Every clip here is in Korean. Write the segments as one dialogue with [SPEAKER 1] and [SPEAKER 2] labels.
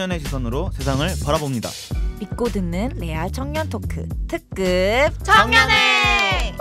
[SPEAKER 1] 청년의 시선으로 세상을 바라봅니다.
[SPEAKER 2] 믿고 듣는 레알 청년 토크 특급
[SPEAKER 3] 청년회!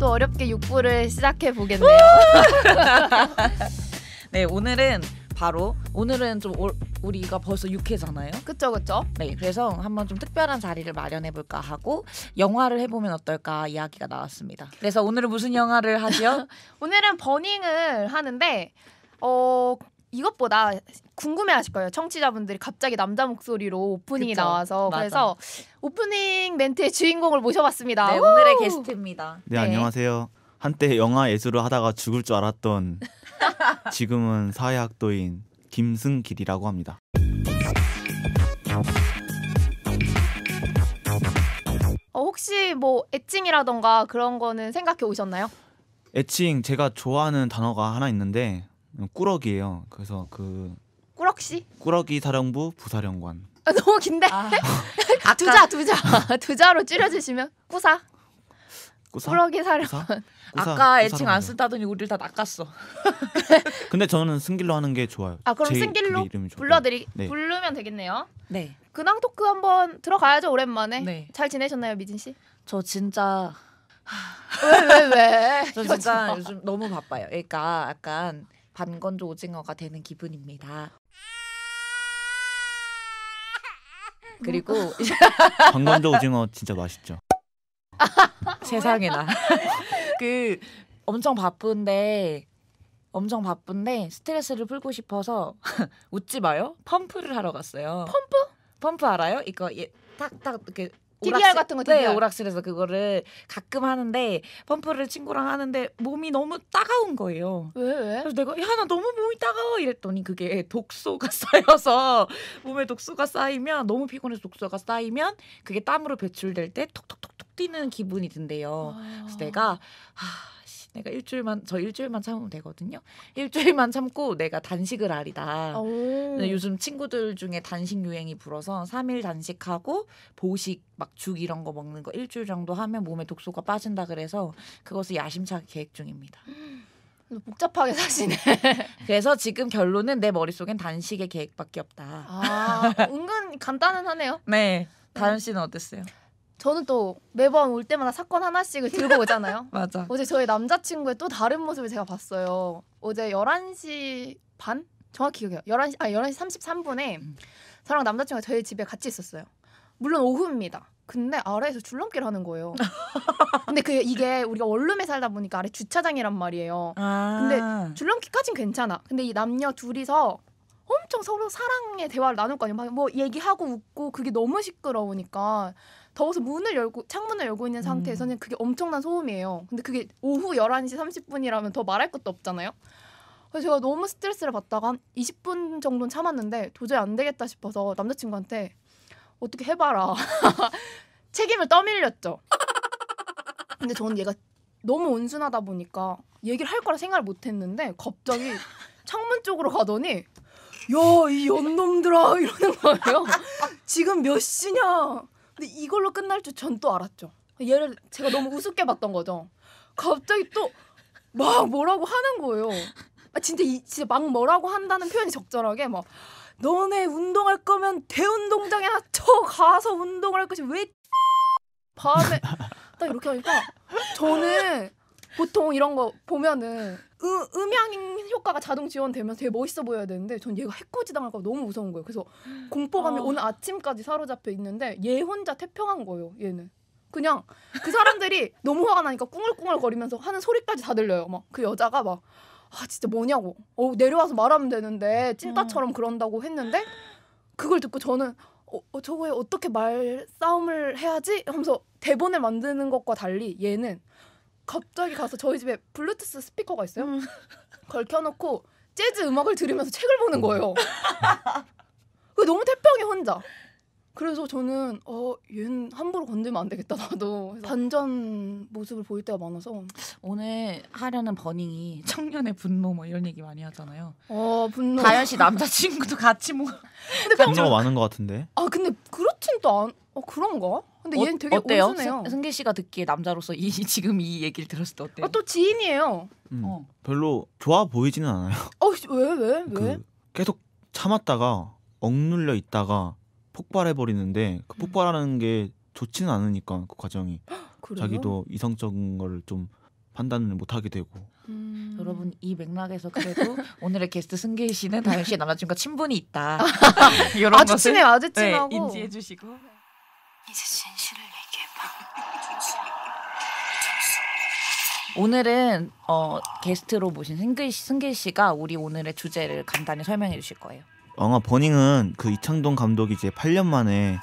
[SPEAKER 3] 또 어렵게 육부를 시작해 보겠네요.
[SPEAKER 2] 네 오늘은 바로 오늘은 좀 올- 우리가 벌써 6회잖아요.
[SPEAKER 3] 그쵸 그쵸?
[SPEAKER 2] 네 그래서 한번 좀 특별한 자리를 마련해 볼까 하고 영화를 해보면 어떨까 이야기가 나왔습니다. 그래서 오늘은 무슨 영화를 하죠?
[SPEAKER 3] 오늘은 버닝을 하는데 어 이것보다 궁금해하실 거예요. 청취자분들이 갑자기 남자 목소리로 오프닝이
[SPEAKER 2] 그쵸.
[SPEAKER 3] 나와서
[SPEAKER 2] 맞아.
[SPEAKER 3] 그래서 오프닝 멘트의 주인공을 모셔봤습니다.
[SPEAKER 2] 네
[SPEAKER 3] 우!
[SPEAKER 2] 오늘의 게스트입니다.
[SPEAKER 1] 네,
[SPEAKER 3] 네.
[SPEAKER 1] 안녕하세요. 한때 영화 예술을 하다가 죽을 줄 알았던 지금은 사회학도인 김승길이라고 합니다.
[SPEAKER 3] 어, 혹시 뭐 애칭이라던가 그런 거는 생각해 오셨나요?
[SPEAKER 1] 애칭 제가 좋아하는 단어가 하나 있는데 꾸러기예요. 그래서 그
[SPEAKER 3] 꾸럭씨?
[SPEAKER 1] 꾸러기 사령부 부사령관.
[SPEAKER 3] 아, 너무 긴데
[SPEAKER 2] 아,
[SPEAKER 3] 두자 두자 두자로 줄여주시면 꾸사
[SPEAKER 1] 꾸사?
[SPEAKER 3] 꾸러기 사령.
[SPEAKER 2] 아까 애칭 안 쓴다더니 우리를 다 낚았어.
[SPEAKER 1] 근데 저는 승길로 하는 게 좋아요.
[SPEAKER 3] 아 그럼
[SPEAKER 1] 제
[SPEAKER 3] 승길로. 불러드리
[SPEAKER 1] 네.
[SPEAKER 3] 부르면 되겠네요.
[SPEAKER 2] 네.
[SPEAKER 3] 근황 토크 한번 들어가야죠 오랜만에.
[SPEAKER 2] 네.
[SPEAKER 3] 잘 지내셨나요 미진 씨?
[SPEAKER 2] 저 진짜
[SPEAKER 3] 왜왜 왜?
[SPEAKER 2] 저 진짜 요즘 너무 바빠요. 그러니까 약간 반건조 오징어가 되는 기분입니다. 그리고
[SPEAKER 1] 방건조 오징어 진짜 맛있죠.
[SPEAKER 2] 세상에나 그 엄청 바쁜데 엄청 바쁜데 스트레스를 풀고 싶어서 웃지 마요. 펌프를 하러 갔어요. 펌프? 펌프 알아요? 이거 예, 탁탁 이렇게
[SPEAKER 3] DDR
[SPEAKER 2] 오락실-
[SPEAKER 3] 같은 거,
[SPEAKER 2] 네,
[SPEAKER 3] DDR.
[SPEAKER 2] 오락실에서 그거를 가끔 하는데 펌프를 친구랑 하는데 몸이 너무 따가운 거예요.
[SPEAKER 3] 왜 왜?
[SPEAKER 2] 그래서 내가 야 나 너무 몸이 따가워 이랬더니 그게 독소가 쌓여서 몸에 독소가 쌓이면 너무 피곤해서 독소가 쌓이면 그게 땀으로 배출될 때 톡톡톡톡 뛰는 기분이 든대요. 그래서 내가 아 씨, 내가 일주일만 저 일주일만 참으면 되거든요. 일주일만 참고 내가 단식을 하리다.
[SPEAKER 3] 오.
[SPEAKER 2] 근데 요즘 친구들 중에 단식 유행이 불어서 3일 단식하고 보식 막 죽 이런 거 먹는 거 일주일 정도 하면 몸에 독소가 빠진다 그래서 그것을 야심차게 계획 중입니다.
[SPEAKER 3] 복잡하게 사시네.
[SPEAKER 2] 그래서 지금 결론은 내 머릿속엔 단식의 계획밖에 없다.
[SPEAKER 3] 아 은근 간단은 하네요.
[SPEAKER 2] 네. 다현 씨는 어땠어요?
[SPEAKER 3] 저는 또 매번 올 때마다 사건 하나씩을 들고 오잖아요.
[SPEAKER 2] 맞아.
[SPEAKER 3] 어제 저희 남자친구의 또 다른 모습을 제가 봤어요. 어제 11시 반? 정확히 기억해요. 11시, 아, 11시 33분에
[SPEAKER 2] 음.
[SPEAKER 3] 저랑 남자친구가 저희 집에 같이 있었어요. 물론 오후입니다. 근데 아래에서 줄넘기를 하는 거예요. 근데 그 이게 우리가 원룸에 살다 보니까 아래 주차장이란 말이에요.
[SPEAKER 2] 아.
[SPEAKER 3] 줄넘기까진 괜찮아. 근데 이 남녀 둘이서 엄청 서로 사랑의 대화를 나눌 거 아니에요. 막 뭐 얘기하고 웃고 그게 너무 시끄러우니까 더워서 문을 열고 창문을 열고 있는 상태에서는 그게 엄청난 소음이에요. 근데 그게 오후 11시 30분이라면 더 말할 것도 없잖아요. 그래서 제가 너무 스트레스를 받다가 한 20분 정도는 참았는데 도저히 안 되겠다 싶어서 남자친구한테 어떻게 해봐라. 책임을 떠밀렸죠. 근데 저는 얘가 너무 온순하다 보니까 얘기를 할 거라 생각을 못 했는데 갑자기 창문 쪽으로 가더니 야 이 연놈들아 이러는 거예요. 지금 몇 시냐? 근데 이걸로 끝날 줄 전 또 알았죠. 얘를 제가 너무 우습게 봤던 거죠. 갑자기 또 막 뭐라고 하는 거예요. 아 진짜 이 진짜 막 뭐라고 한다는 표현이 적절하게 막 너네 운동할 거면 대운동장에나 쳐 가서 운동을 할 것이 왜 밤에 딱 이렇게 하니까 저는 보통 이런 거 보면은 음, 음향 효과가 자동 지원되면서 되게 멋있어 보여야 되는데 전 얘가 해코지 당할까 봐 너무 무서운 거예요. 그래서 공포감이
[SPEAKER 2] 어.
[SPEAKER 3] 오늘 아침까지 사로잡혀 있는데 얘 혼자 태평한 거예요. 얘는 그냥 그 사람들이 너무 화가 나니까 꿍얼꿍얼 거리면서 하는 소리까지 다 들려요. 막 그 여자가 막 아 진짜 뭐냐고 어 내려와서 말하면 되는데 찐따처럼 그런다고 했는데 그걸 듣고 저는 어, 어, 저거에 어떻게 말 싸움을 해야지 하면서 대본을 만드는 것과 달리 얘는 갑자기 가서 저희 집에 블루투스 스피커가 있어요.
[SPEAKER 2] 음.
[SPEAKER 3] 그걸 켜놓고 재즈 음악을 들으면서 책을 보는 거예요. 그 너무 태평해 혼자. 그래서 저는 어 얘는 함부로 건들면 안 되겠다 나도 반전 모습을 보일 때가 많아서
[SPEAKER 2] 오늘 하려는 버닝이 청년의 분노 뭐 이런 얘기 많이 하잖아요.
[SPEAKER 3] 어 분노.
[SPEAKER 2] 다현 씨 남자친구도 같이 뭐
[SPEAKER 1] 분노가 많은 것 같은데.
[SPEAKER 3] 아 근데 그렇진 또 안. 어 그런가? 근데
[SPEAKER 2] 어,
[SPEAKER 3] 얘는 되게
[SPEAKER 2] 어때요?
[SPEAKER 3] 온순해요.
[SPEAKER 2] 승, 승기 씨가 듣기에 남자로서 이 지금 이 얘기를 들었을 때 어때요?
[SPEAKER 3] 아, 또 지인이에요.
[SPEAKER 1] 음,
[SPEAKER 2] 어.
[SPEAKER 1] 별로 좋아 보이지는 않아요.
[SPEAKER 3] 어왜 왜 왜?
[SPEAKER 1] 그 계속 참았다가 억눌려 있다가 폭발해 버리는데 그 폭발하는 게 좋지는 않으니까 그 과정이? 자기도 이성적인 걸 좀 판단을 못 하게 되고
[SPEAKER 3] 음.
[SPEAKER 2] 여러분 이 맥락에서 그래도 오늘의 게스트 승기 씨는 다현 씨의 남자친구가 친분이 있다. 이런
[SPEAKER 3] 아주 친해요, 아주
[SPEAKER 2] 네,
[SPEAKER 3] 친하고.
[SPEAKER 2] 인지해 주시고.
[SPEAKER 4] 이제 진실을 얘기해봐.
[SPEAKER 2] 오늘은 어, 게스트로 모신 승길, 씨- 승길 씨가 우리 오늘의 주제를 간단히 설명해 주실 거예요.
[SPEAKER 1] 영화 버닝은 그 이창동 감독이 이제 8년 만에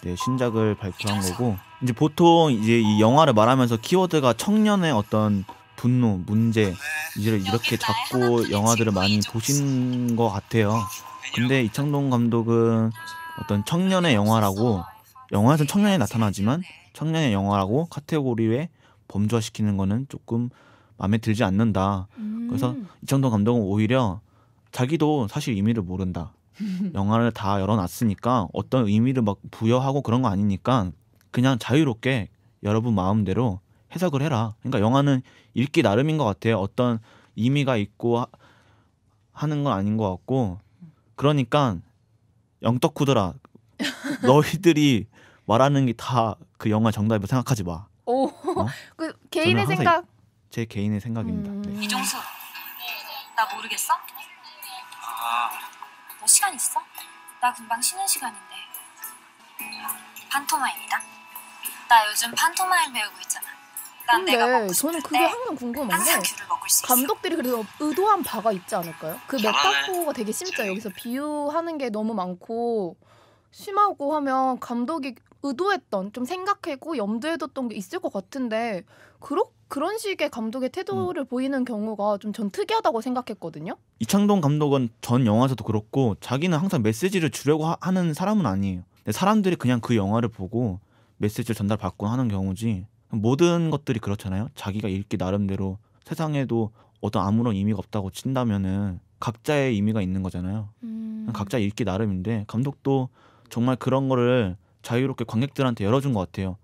[SPEAKER 1] 이제 신작을 발표한 거고 이제 보통 이제 이 영화를 말하면서 키워드가 청년의 어떤 분노, 문제 이를 이렇게 잡고 영화들을 많이 보신 것 같아요. 근데 이창동 감독은 어떤 청년의 영화라고 영화에서 청년이 나타나지만 청년의 영화라고 카테고리에 범주화시키는 거는 조금 마음에 들지 않는다.
[SPEAKER 3] 음.
[SPEAKER 1] 그래서 이창동 감독은 오히려 자기도 사실 의미를 모른다. 영화를 다 열어놨으니까 어떤 의미를 막 부여하고 그런 거 아니니까 그냥 자유롭게 여러분 마음대로 해석을 해라. 그러니까 영화는 읽기 나름인 것 같아요. 어떤 의미가 있고 하, 하는 건 아닌 것 같고 그러니까 영떡쿠더라 너희들이 말하는 게 다 그 영화 정답이라고 생각하지 마.
[SPEAKER 3] 오, 그 개인의 생각.
[SPEAKER 1] 제 개인의 생각입니다.
[SPEAKER 3] 음.
[SPEAKER 1] 네.
[SPEAKER 4] 이종수, 나 모르겠어?
[SPEAKER 5] 아,
[SPEAKER 4] 너 시간 있어? 나 금방 쉬는 시간인데. 판토마임이다. 나 요즘 판토마임 배우고 있잖아.
[SPEAKER 3] 근데 저는 그게
[SPEAKER 4] 때
[SPEAKER 3] 항상 궁금한 게. 감독들이 그래도 의도한 바가 있지 않을까요? 그. 메타포가 되게 심죠. 여기서 비유하는 게 너무 많고 심하고 하면 감독이 의도했던 좀 생각하고 염두에 뒀던 게 있을 것 같은데 그런 그런 식의 감독의 태도를 보이는 경우가 좀 전 특이하다고 생각했거든요.
[SPEAKER 1] 이창동 감독은 전 영화에서도 그렇고 자기는 항상 메시지를 주려고 하, 는 사람은 아니에요. 사람들이 그냥 그 영화를 보고 메시지를 전달받고 하는 경우지 모든 것들이 그렇잖아요. 자기가 읽기 나름대로 세상에도 어떤 아무런 의미가 없다고 친다면은 각자의 의미가 있는 거잖아요.
[SPEAKER 3] 음.
[SPEAKER 1] 각자 읽기 나름인데 감독도 정말 그런 거를 자유롭게 관객들한테 열어준 것 같아요.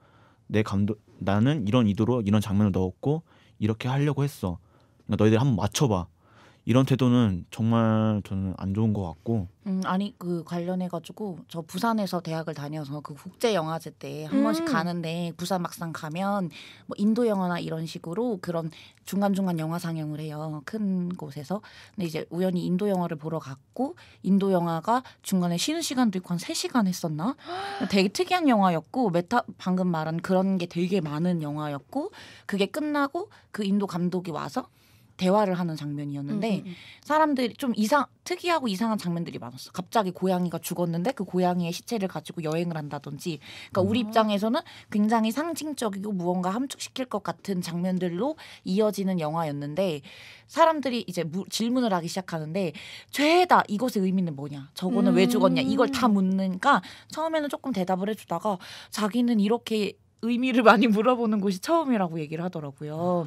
[SPEAKER 1] 내 감독 나는 이런 의도로 이런 장면을 넣었고 이렇게 하려고 했어. 그러니까 너희들 한번 맞춰봐. 이런 태도는 정말 저는 안 좋은 것 같고.
[SPEAKER 2] 음, 아니 그 관련해 가지고 저 부산에서 대학을 다녀서 그 국제 영화제 때한 번씩
[SPEAKER 3] 음.
[SPEAKER 2] 가는데 부산 막상 가면 뭐 인도 영화나 이런 식으로 그런 중간 중간 영화 상영을 해요 큰 곳에서. 근데 이제 우연히 인도 영화를 보러 갔고 인도 영화가 중간에 쉬는 시간도 있고 한 3 시간 했었나? 되게 특이한 영화였고 메타 방금 말한 그런 게 되게 많은 영화였고 그게 끝나고 그 인도 감독이 와서 대화를 하는 장면이었는데
[SPEAKER 3] 음, 음, 음.
[SPEAKER 2] 사람들이 좀 이상 특이하고 이상한 장면들이 많았어. 갑자기 고양이가 죽었는데 그 고양이의 시체를 가지고 여행을 한다든지. 그러니까 우리
[SPEAKER 3] 음.
[SPEAKER 2] 입장에서는 굉장히 상징적이고 무언가 함축시킬 것 같은 장면들로 이어지는 영화였는데 사람들이 이제 무- 질문을 하기 시작하는데 죄다 이것의 의미는 뭐냐? 저거는 왜 죽었냐? 이걸 다
[SPEAKER 3] 음.
[SPEAKER 2] 묻으니까 처음에는 조금 대답을 해주다가 자기는 이렇게 의미를 많이 물어보는 곳이 처음이라고 얘기를 하더라고요.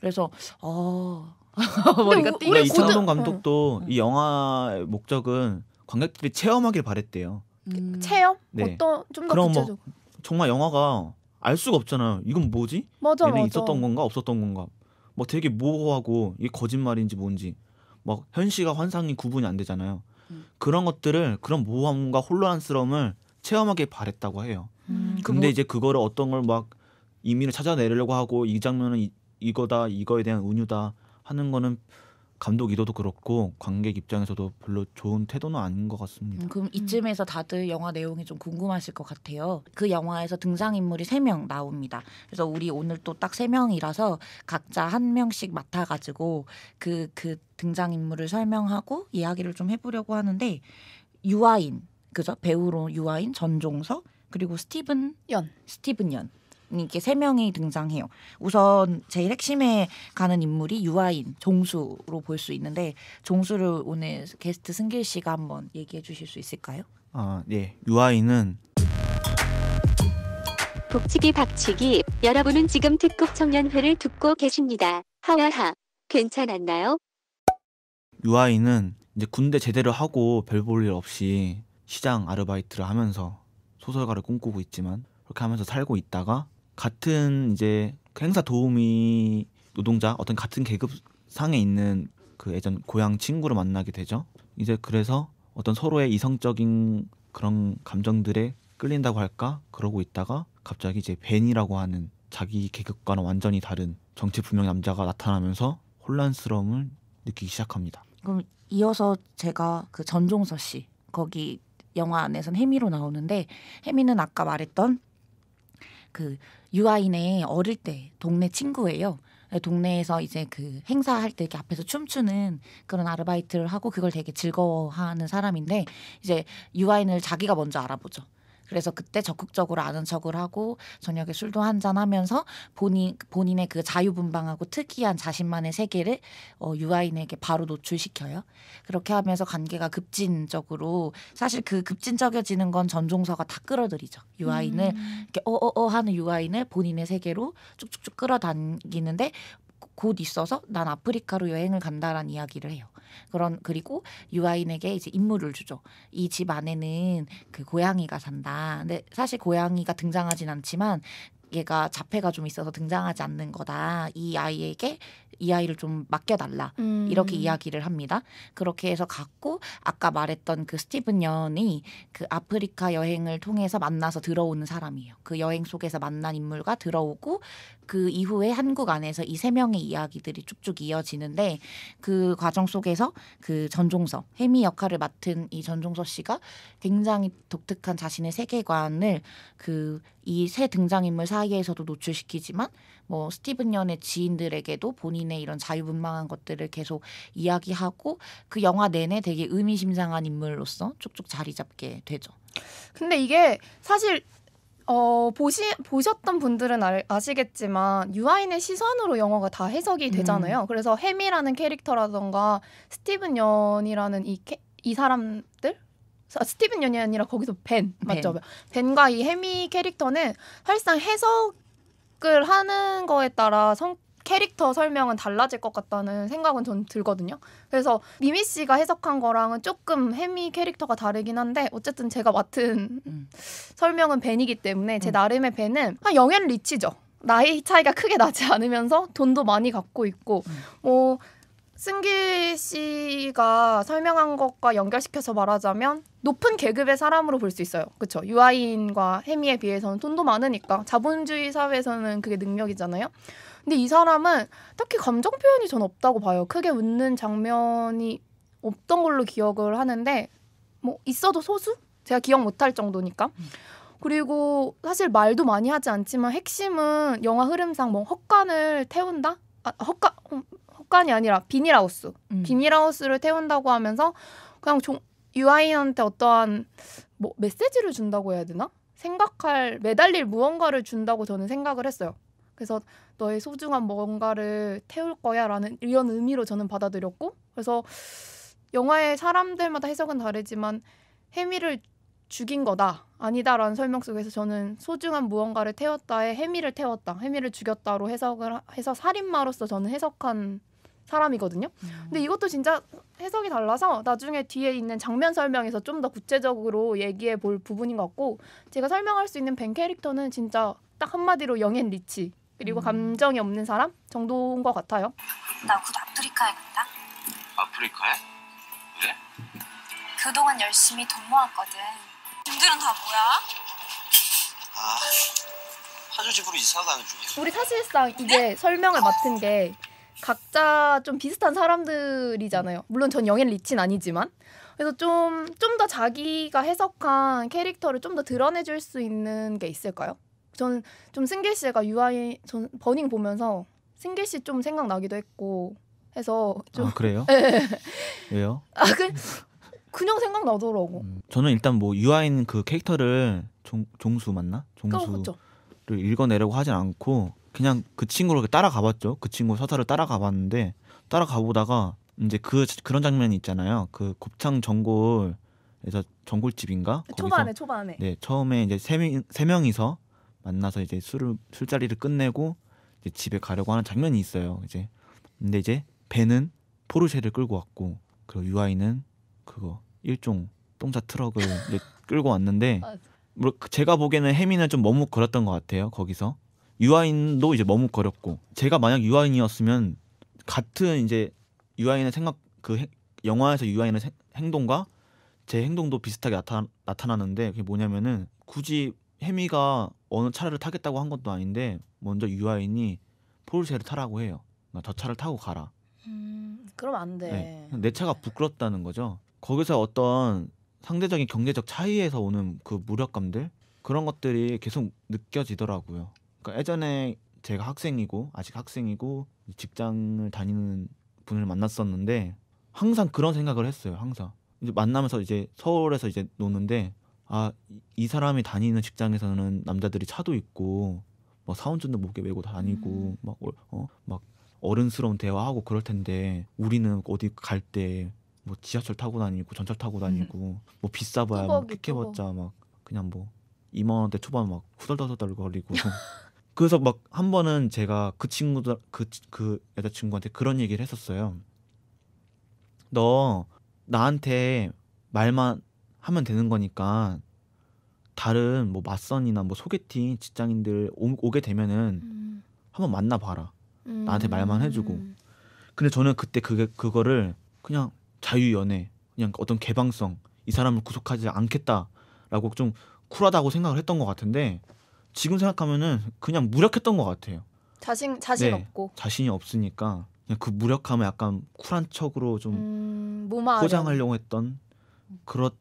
[SPEAKER 2] 그래서 어 머리가
[SPEAKER 3] 우리
[SPEAKER 2] 띵.
[SPEAKER 3] 고등-
[SPEAKER 1] 이창동
[SPEAKER 3] 어.
[SPEAKER 1] 감독도
[SPEAKER 2] 어.
[SPEAKER 1] 이 영화의 목적은 관객들이 체험하길 바랬대요.
[SPEAKER 2] 음.
[SPEAKER 3] 체험
[SPEAKER 1] 네.
[SPEAKER 3] 어떤 좀더
[SPEAKER 1] 그럼 뭐
[SPEAKER 3] 구체적.
[SPEAKER 1] 정말 영화가 알 수가 없잖아요. 이건 뭐지?
[SPEAKER 3] 맞아
[SPEAKER 1] 얘는
[SPEAKER 3] 맞아.
[SPEAKER 1] 있었던 건가 없었던 건가? 뭐 되게 모호하고 이게 거짓말인지 뭔지 막 현실과 환상이 구분이 안 되잖아요.
[SPEAKER 2] 음.
[SPEAKER 1] 그런 것들을 그런 모호함과 혼란스러움을 체험하길 바랬다고 해요.
[SPEAKER 2] 음, 그
[SPEAKER 1] 근데
[SPEAKER 2] 뭐-
[SPEAKER 1] 이제 그거를 어떤 걸 막 의미를 찾아내려고 하고 이 장면은 이, 이거다 이거에 대한 은유다 하는 거는 감독 의도도 그렇고 관객 입장에서도 별로 좋은 태도는 아닌 것 같습니다.
[SPEAKER 2] 음, 그럼 이쯤에서 다들 영화 내용이 좀 궁금하실 것 같아요. 그 영화에서 등장 인물이 세 명 나옵니다. 그래서 우리 오늘 또 딱 세 명이라서 각자 한 명씩 맡아가지고 그, 그 등장 인물을 설명하고 이야기를 좀 해보려고 하는데 유아인, 그죠? 배우로 유아인, 전종석, 그리고 스티븐
[SPEAKER 3] 연.
[SPEAKER 2] 스티븐 연. 이렇게 세 명이 등장해요. 우선 제일 핵심에 가는 인물이 유아인, 종수로 볼 수 있는데 종수를 오늘 게스트 승길 씨가 한번 얘기해 주실 수 있을까요?
[SPEAKER 1] 아, 네. 유아인은
[SPEAKER 6] 북치기 박치기 여러분은 지금 특급 청년회를 듣고 계십니다. 하와하 괜찮았나요?
[SPEAKER 1] 유아인은 이제 군대 제대를 하고 별 볼 일 없이 시장 아르바이트를 하면서 소설가를 꿈꾸고 있지만 그렇게 하면서 살고 있다가 같은 이제 그 행사 도우미 노동자 어떤 같은 계급 상에 있는 그 예전 고향 친구를 만나게 되죠. 이제 그래서 어떤 서로의 이성적인 그런 감정들에 끌린다고 할까 그러고 있다가 갑자기 이제 벤이라고 하는 자기 계급과는 완전히 다른 정체 불명 남자가 나타나면서 혼란스러움을 느끼기 시작합니다.
[SPEAKER 2] 그럼 이어서 제가 그 전종서 씨 거기 영화 안에선 해미로 나오는데 해미는 아까 말했던 그 유아인의 어릴 때 동네 친구예요. 동네에서 이제 그 행사할 때 이렇게 앞에서 춤추는 그런 아르바이트를 하고 그걸 되게 즐거워하는 사람인데 이제 유아인을 자기가 먼저 알아보죠. 그래서 그때 적극적으로 아는 척을 하고 저녁에 술도 한잔 하면서 본인 본인의 그 자유분방하고 특이한 자신만의 세계를 어, 유아인에게 바로 노출시켜요. 그렇게 하면서 관계가 급진적으로 사실 그 급진적여지는 건 전종서가 다 끌어들이죠. 유아인을
[SPEAKER 3] 음.
[SPEAKER 2] 이렇게 어어어 하는 유아인을 본인의 세계로 쭉쭉쭉 끌어당기는데 곧 있어서 난 아프리카로 여행을 간다라는 이야기를 해요. 그런 그리고 유아인에게 이제 임무를 주죠. 이 집 안에는 그 고양이가 산다. 근데 사실 고양이가 등장하진 않지만 얘가 자폐가 좀 있어서 등장하지 않는 거다. 이 아이에게 이 아이를 좀 맡겨달라.
[SPEAKER 3] 음.
[SPEAKER 2] 이렇게 이야기를 합니다. 그렇게 해서 갔고 아까 말했던 그 스티븐 연이 그 아프리카 여행을 통해서 만나서 들어오는 사람이에요. 그 여행 속에서 만난 인물과 들어오고 그 이후에 한국 안에서 이 세 명의 이야기들이 쭉쭉 이어지는데 그 과정 속에서 그 전종서 해미 역할을 맡은 이 전종서 씨가 굉장히 독특한 자신의 세계관을 그 이 세 등장인물 사이에서도 노출시키지만 뭐 스티븐 연의 지인들에게도 본인의 이런 자유분방한 것들을 계속 이야기하고 그 영화 내내 되게 의미심장한 인물로서 쭉쭉 자리 잡게 되죠.
[SPEAKER 3] 근데 이게 사실 어 보시 보셨던 분들은 알, 아시겠지만 유아인의 시선으로 영화가 다 해석이 되잖아요. 그래서 해미라는 캐릭터라던가 스티븐 연이라는 이, 캐, 이 사람들 아, 스티븐 연이 아니라 거기서 벤 맞죠? 벤과 이 해미 캐릭터는 사실상 해석을 하는 거에 따라 성 캐릭터 설명은 달라질 것 같다는 생각은 전 들거든요. 그래서 미미 씨가 해석한 거랑은 조금 해미 캐릭터가 다르긴 한데 어쨌든 제가 맡은
[SPEAKER 2] 음.
[SPEAKER 3] 설명은 벤이기 때문에 제
[SPEAKER 2] 음.
[SPEAKER 3] 나름의 벤은 한 young and rich죠. 나이 차이가 크게 나지 않으면서 돈도 많이 갖고 있고
[SPEAKER 2] 음.
[SPEAKER 3] 뭐 승길 씨가 설명한 것과 연결시켜서 말하자면 높은 계급의 사람으로 볼 수 있어요. 그렇죠. 유아인과 해미에 비해서는 돈도 많으니까 자본주의 사회에서는 그게 능력이잖아요. 근데 이 사람은 딱히 감정 표현이 전 없다고 봐요. 크게 웃는 장면이 없던 걸로 기억을 하는데 뭐 있어도 소수? 제가 기억 못할 정도니까. 그리고 사실 말도 많이 하지 않지만 핵심은 영화 흐름상 뭐 헛간을 태운다? 아, 헛간 음, 헛간이 아니라 비닐하우스.
[SPEAKER 2] 음.
[SPEAKER 3] 비닐하우스를 태운다고 하면서 그냥 종, 유아인한테 어떠한 뭐 메시지를 준다고 해야 되나? 생각할 매달릴 무언가를 준다고 저는 생각을 했어요. 그래서 너의 소중한 뭔가를 태울 거야라는 이런 의미로 저는 받아들였고 그래서 영화의 사람들마다 해석은 다르지만 해미를 죽인 거다 아니다라는 설명 속에서 저는 소중한 무언가를 태웠다에 해미를 태웠다 해미를 죽였다로 해석을 하- 해서 살인마로서 저는 해석한 사람이거든요. 근데 이것도 진짜 해석이 달라서 나중에 뒤에 있는 장면 설명에서 좀 더 구체적으로 얘기해 볼 부분인 것 같고 제가 설명할 수 있는 벤 캐릭터는 진짜 딱 한마디로 영앤 리치 그리고
[SPEAKER 2] 음.
[SPEAKER 3] 감정이 없는 사람 정도인 것 같아요.
[SPEAKER 4] 나 곧 아프리카에 간다.
[SPEAKER 5] 아프리카에? 왜?
[SPEAKER 4] 그동안 열심히 돈 모았거든. 님들은 다 뭐야?
[SPEAKER 5] 아, 파주 집으로 이사 가는 중이야.
[SPEAKER 3] 우리 사실상 이게 설명을 맡은 게 각자 좀 비슷한 사람들이잖아요. 물론 전 영앤 리치는 아니지만 그래서 좀 좀 더 자기가 해석한 캐릭터를 좀 더 드러내줄 수 있는 게 있을까요? 저는 좀 승길 씨가 유아인 전 버닝 보면서 승길 씨 좀 생각나기도 했고 해서 좀
[SPEAKER 1] 아 그래요?
[SPEAKER 3] 예.
[SPEAKER 1] 왜요?
[SPEAKER 3] 아, 그, 그냥 생각나더라고.
[SPEAKER 1] 음, 저는 일단 뭐 유아인 그 캐릭터를 종, 종수 맞나? 종수를. 읽어내려고 하진 않고 그냥 그 친구를 따라가봤죠. 그 친구 서사를 따라가봤는데 따라가보다가 이제 그 그런 장면이 있잖아요. 그 곱창 전골에서 전골집인가?
[SPEAKER 3] 초반에 초반에.
[SPEAKER 1] 네 처음에 이제 세, 명, 세 명이서 만나서 이제 술을 술자리를 끝내고 이제 집에 가려고 하는 장면이 있어요. 이제 근데 이제 벤은 포르쉐를 끌고 왔고 그리고 유아인은 그거 일종 똥차 트럭을 이제 끌고 왔는데. 뭐그 제가 보기에는 혜미는 좀 머뭇거렸던 것 같아요. 거기서 유아인도 이제 머뭇거렸고 제가 만약 유아인이었으면 같은 이제 유아인의 생각 그 행- 영화에서 유아인의 생- 행동과 제 행동도 비슷하게 나타 나타나는데 그게 뭐냐면은 굳이 혜미가 어느 차를 타겠다고 한 것도 아닌데 먼저 유아인이 포르쉐를 타라고 해요. 그러니까 저 차를 타고 가라.
[SPEAKER 3] 음, 그럼 안 돼.
[SPEAKER 1] 네. 내 차가 부끄럽다는 거죠. 거기서 어떤 상대적인 경제적 차이에서 오는 그 무력감들 그런 것들이 계속 느껴지더라고요. 그러니까 예전에 제가 학생이고 아직 학생이고 직장을 다니는 분을 만났었는데 항상 그런 생각을 했어요. 항상 이제 만나면서 이제 서울에서 이제 노는데 아 이 사람이 다니는 직장에서는 남자들이 차도 있고 뭐 사원증도 목에 메고 다니고 막 어 막 어른스러운 대화하고 그럴 텐데 우리는 어디 갈 때 뭐 지하철 타고 다니고 전철 타고 다니고 뭐 비싸봐야 뭐
[SPEAKER 3] 뚜벅이,
[SPEAKER 1] 픽해봤자 막 그냥 뭐 2만 원대 초반 막 후덜덜덜 거리고. 그래서 막 한 번은 제가 그 친구들 그, 그 여자친구한테 그런 얘기를 했었어요. 너 나한테 말만 하면 되는 거니까 다른 뭐 맞선이나 뭐 소개팅 직장인들 오, 오게 되면은
[SPEAKER 3] 음,
[SPEAKER 1] 한번 만나봐라.
[SPEAKER 3] 음.
[SPEAKER 1] 나한테 말만 해주고. 근데 저는 그때 그게 그거를 그냥 자유연애, 그냥 어떤 개방성, 이 사람을 구속하지 않겠다라고 좀 쿨하다고 생각을 했던 것 같은데 지금 생각하면은 그냥 무력했던 것 같아요.
[SPEAKER 3] 자신 자신
[SPEAKER 1] 네.
[SPEAKER 3] 없고
[SPEAKER 1] 자신이 없으니까 그냥 그 무력함을 약간 쿨한 척으로 좀
[SPEAKER 3] 음,
[SPEAKER 1] 포장하려고 했던 그렇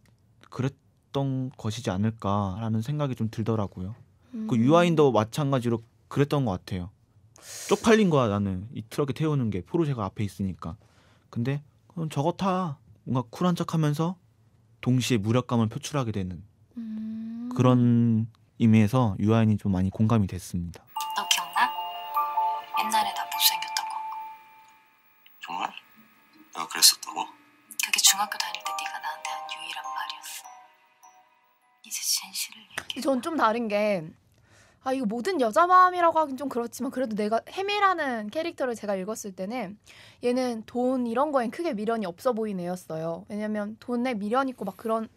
[SPEAKER 1] 그랬던 것이지 않을까라는 생각이 좀 들더라고요.
[SPEAKER 3] 음.
[SPEAKER 1] 그 유아인도 마찬가지로 그랬던 것 같아요. 쪽팔린 거야 나는 이 트럭에 태우는 게 포르쉐가 앞에 있으니까. 근데 그럼 저거 타 뭔가 쿨한 척하면서 동시에 무력감을 표출하게 되는
[SPEAKER 3] 음.
[SPEAKER 1] 그런 의미에서 유아인이 좀 많이 공감이 됐습니다.
[SPEAKER 3] 전 좀 다른 게 아, 이거 모든 여자 마음이라고 하긴 좀 그렇지만 그래도 내가 혜미라는 캐릭터를 제가 읽었을 때는 얘는 돈 이런 거엔 크게 미련이 없어 보이는 애였어요. 왜냐면 돈에 미련 있고 막 그런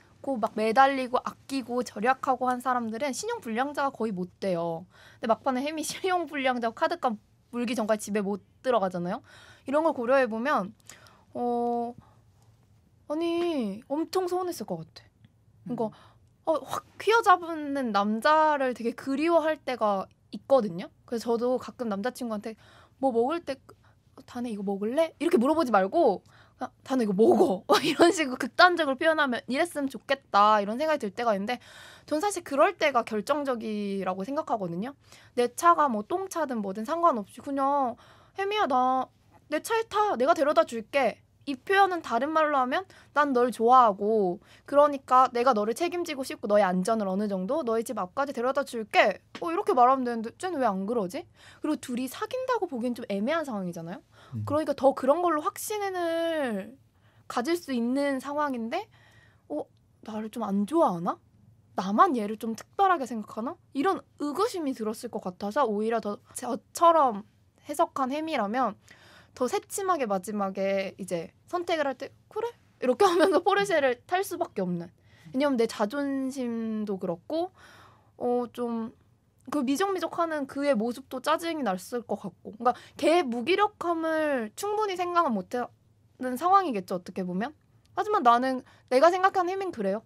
[SPEAKER 3] 막 매달리고 아끼고 절약하고 한 사람들은 신용 불량자가 거의 못 돼요. 근데 막판에 혜미 신용 불량자 카드값 물기 전까지 집에 못 들어가잖아요. 이런 걸 고려해 보면 어 아니 엄청 서운했을 것 같아. 그러니까 어, 확 휘어잡는 남자를 되게 그리워할 때가 있거든요. 그래서 저도 가끔 남자친구한테 뭐 먹을 때 다네 이거 먹을래? 이렇게 물어보지 말고 다네 이거 먹어 이런 식으로 극단적으로 표현하면 이랬으면 좋겠다 이런 생각이 들 때가 있는데 전 사실 그럴 때가 결정적이라고 생각하거든요. 내 차가 뭐 똥차든 뭐든 상관없이 그냥 혜미야 나 내 차에 타 내가 데려다 줄게 이 표현은 다른 말로 하면 난 널 좋아하고 그러니까 내가 너를 책임지고 싶고 너의 안전을 어느 정도 너의 집 앞까지 데려다 줄게 어 이렇게 말하면 되는데 쟤는 왜 안 그러지? 그리고 둘이 사귄다고 보기엔 좀 애매한 상황이잖아요
[SPEAKER 1] 음.
[SPEAKER 3] 그러니까 더 그런 걸로 확신을 가질 수 있는 상황인데 어 나를 좀 안 좋아하나? 나만 얘를 좀 특별하게 생각하나? 이런 의구심이 들었을 것 같아서 오히려 더 저처럼 해석한 햄이라면 더 새침하게 마지막에 이제 선택을 할 때 그래? 이렇게 하면서 포르쉐를 탈 수밖에 없는. 왜냐면 내 자존심도 그렇고 어 좀 그 미적미적하는 그의 모습도 짜증이 났을 것 같고. 그러니까 걔의 무기력함을 충분히 생각은 못하는 상황이겠죠 어떻게 보면. 하지만 나는 내가 생각하는 혜민 그래요.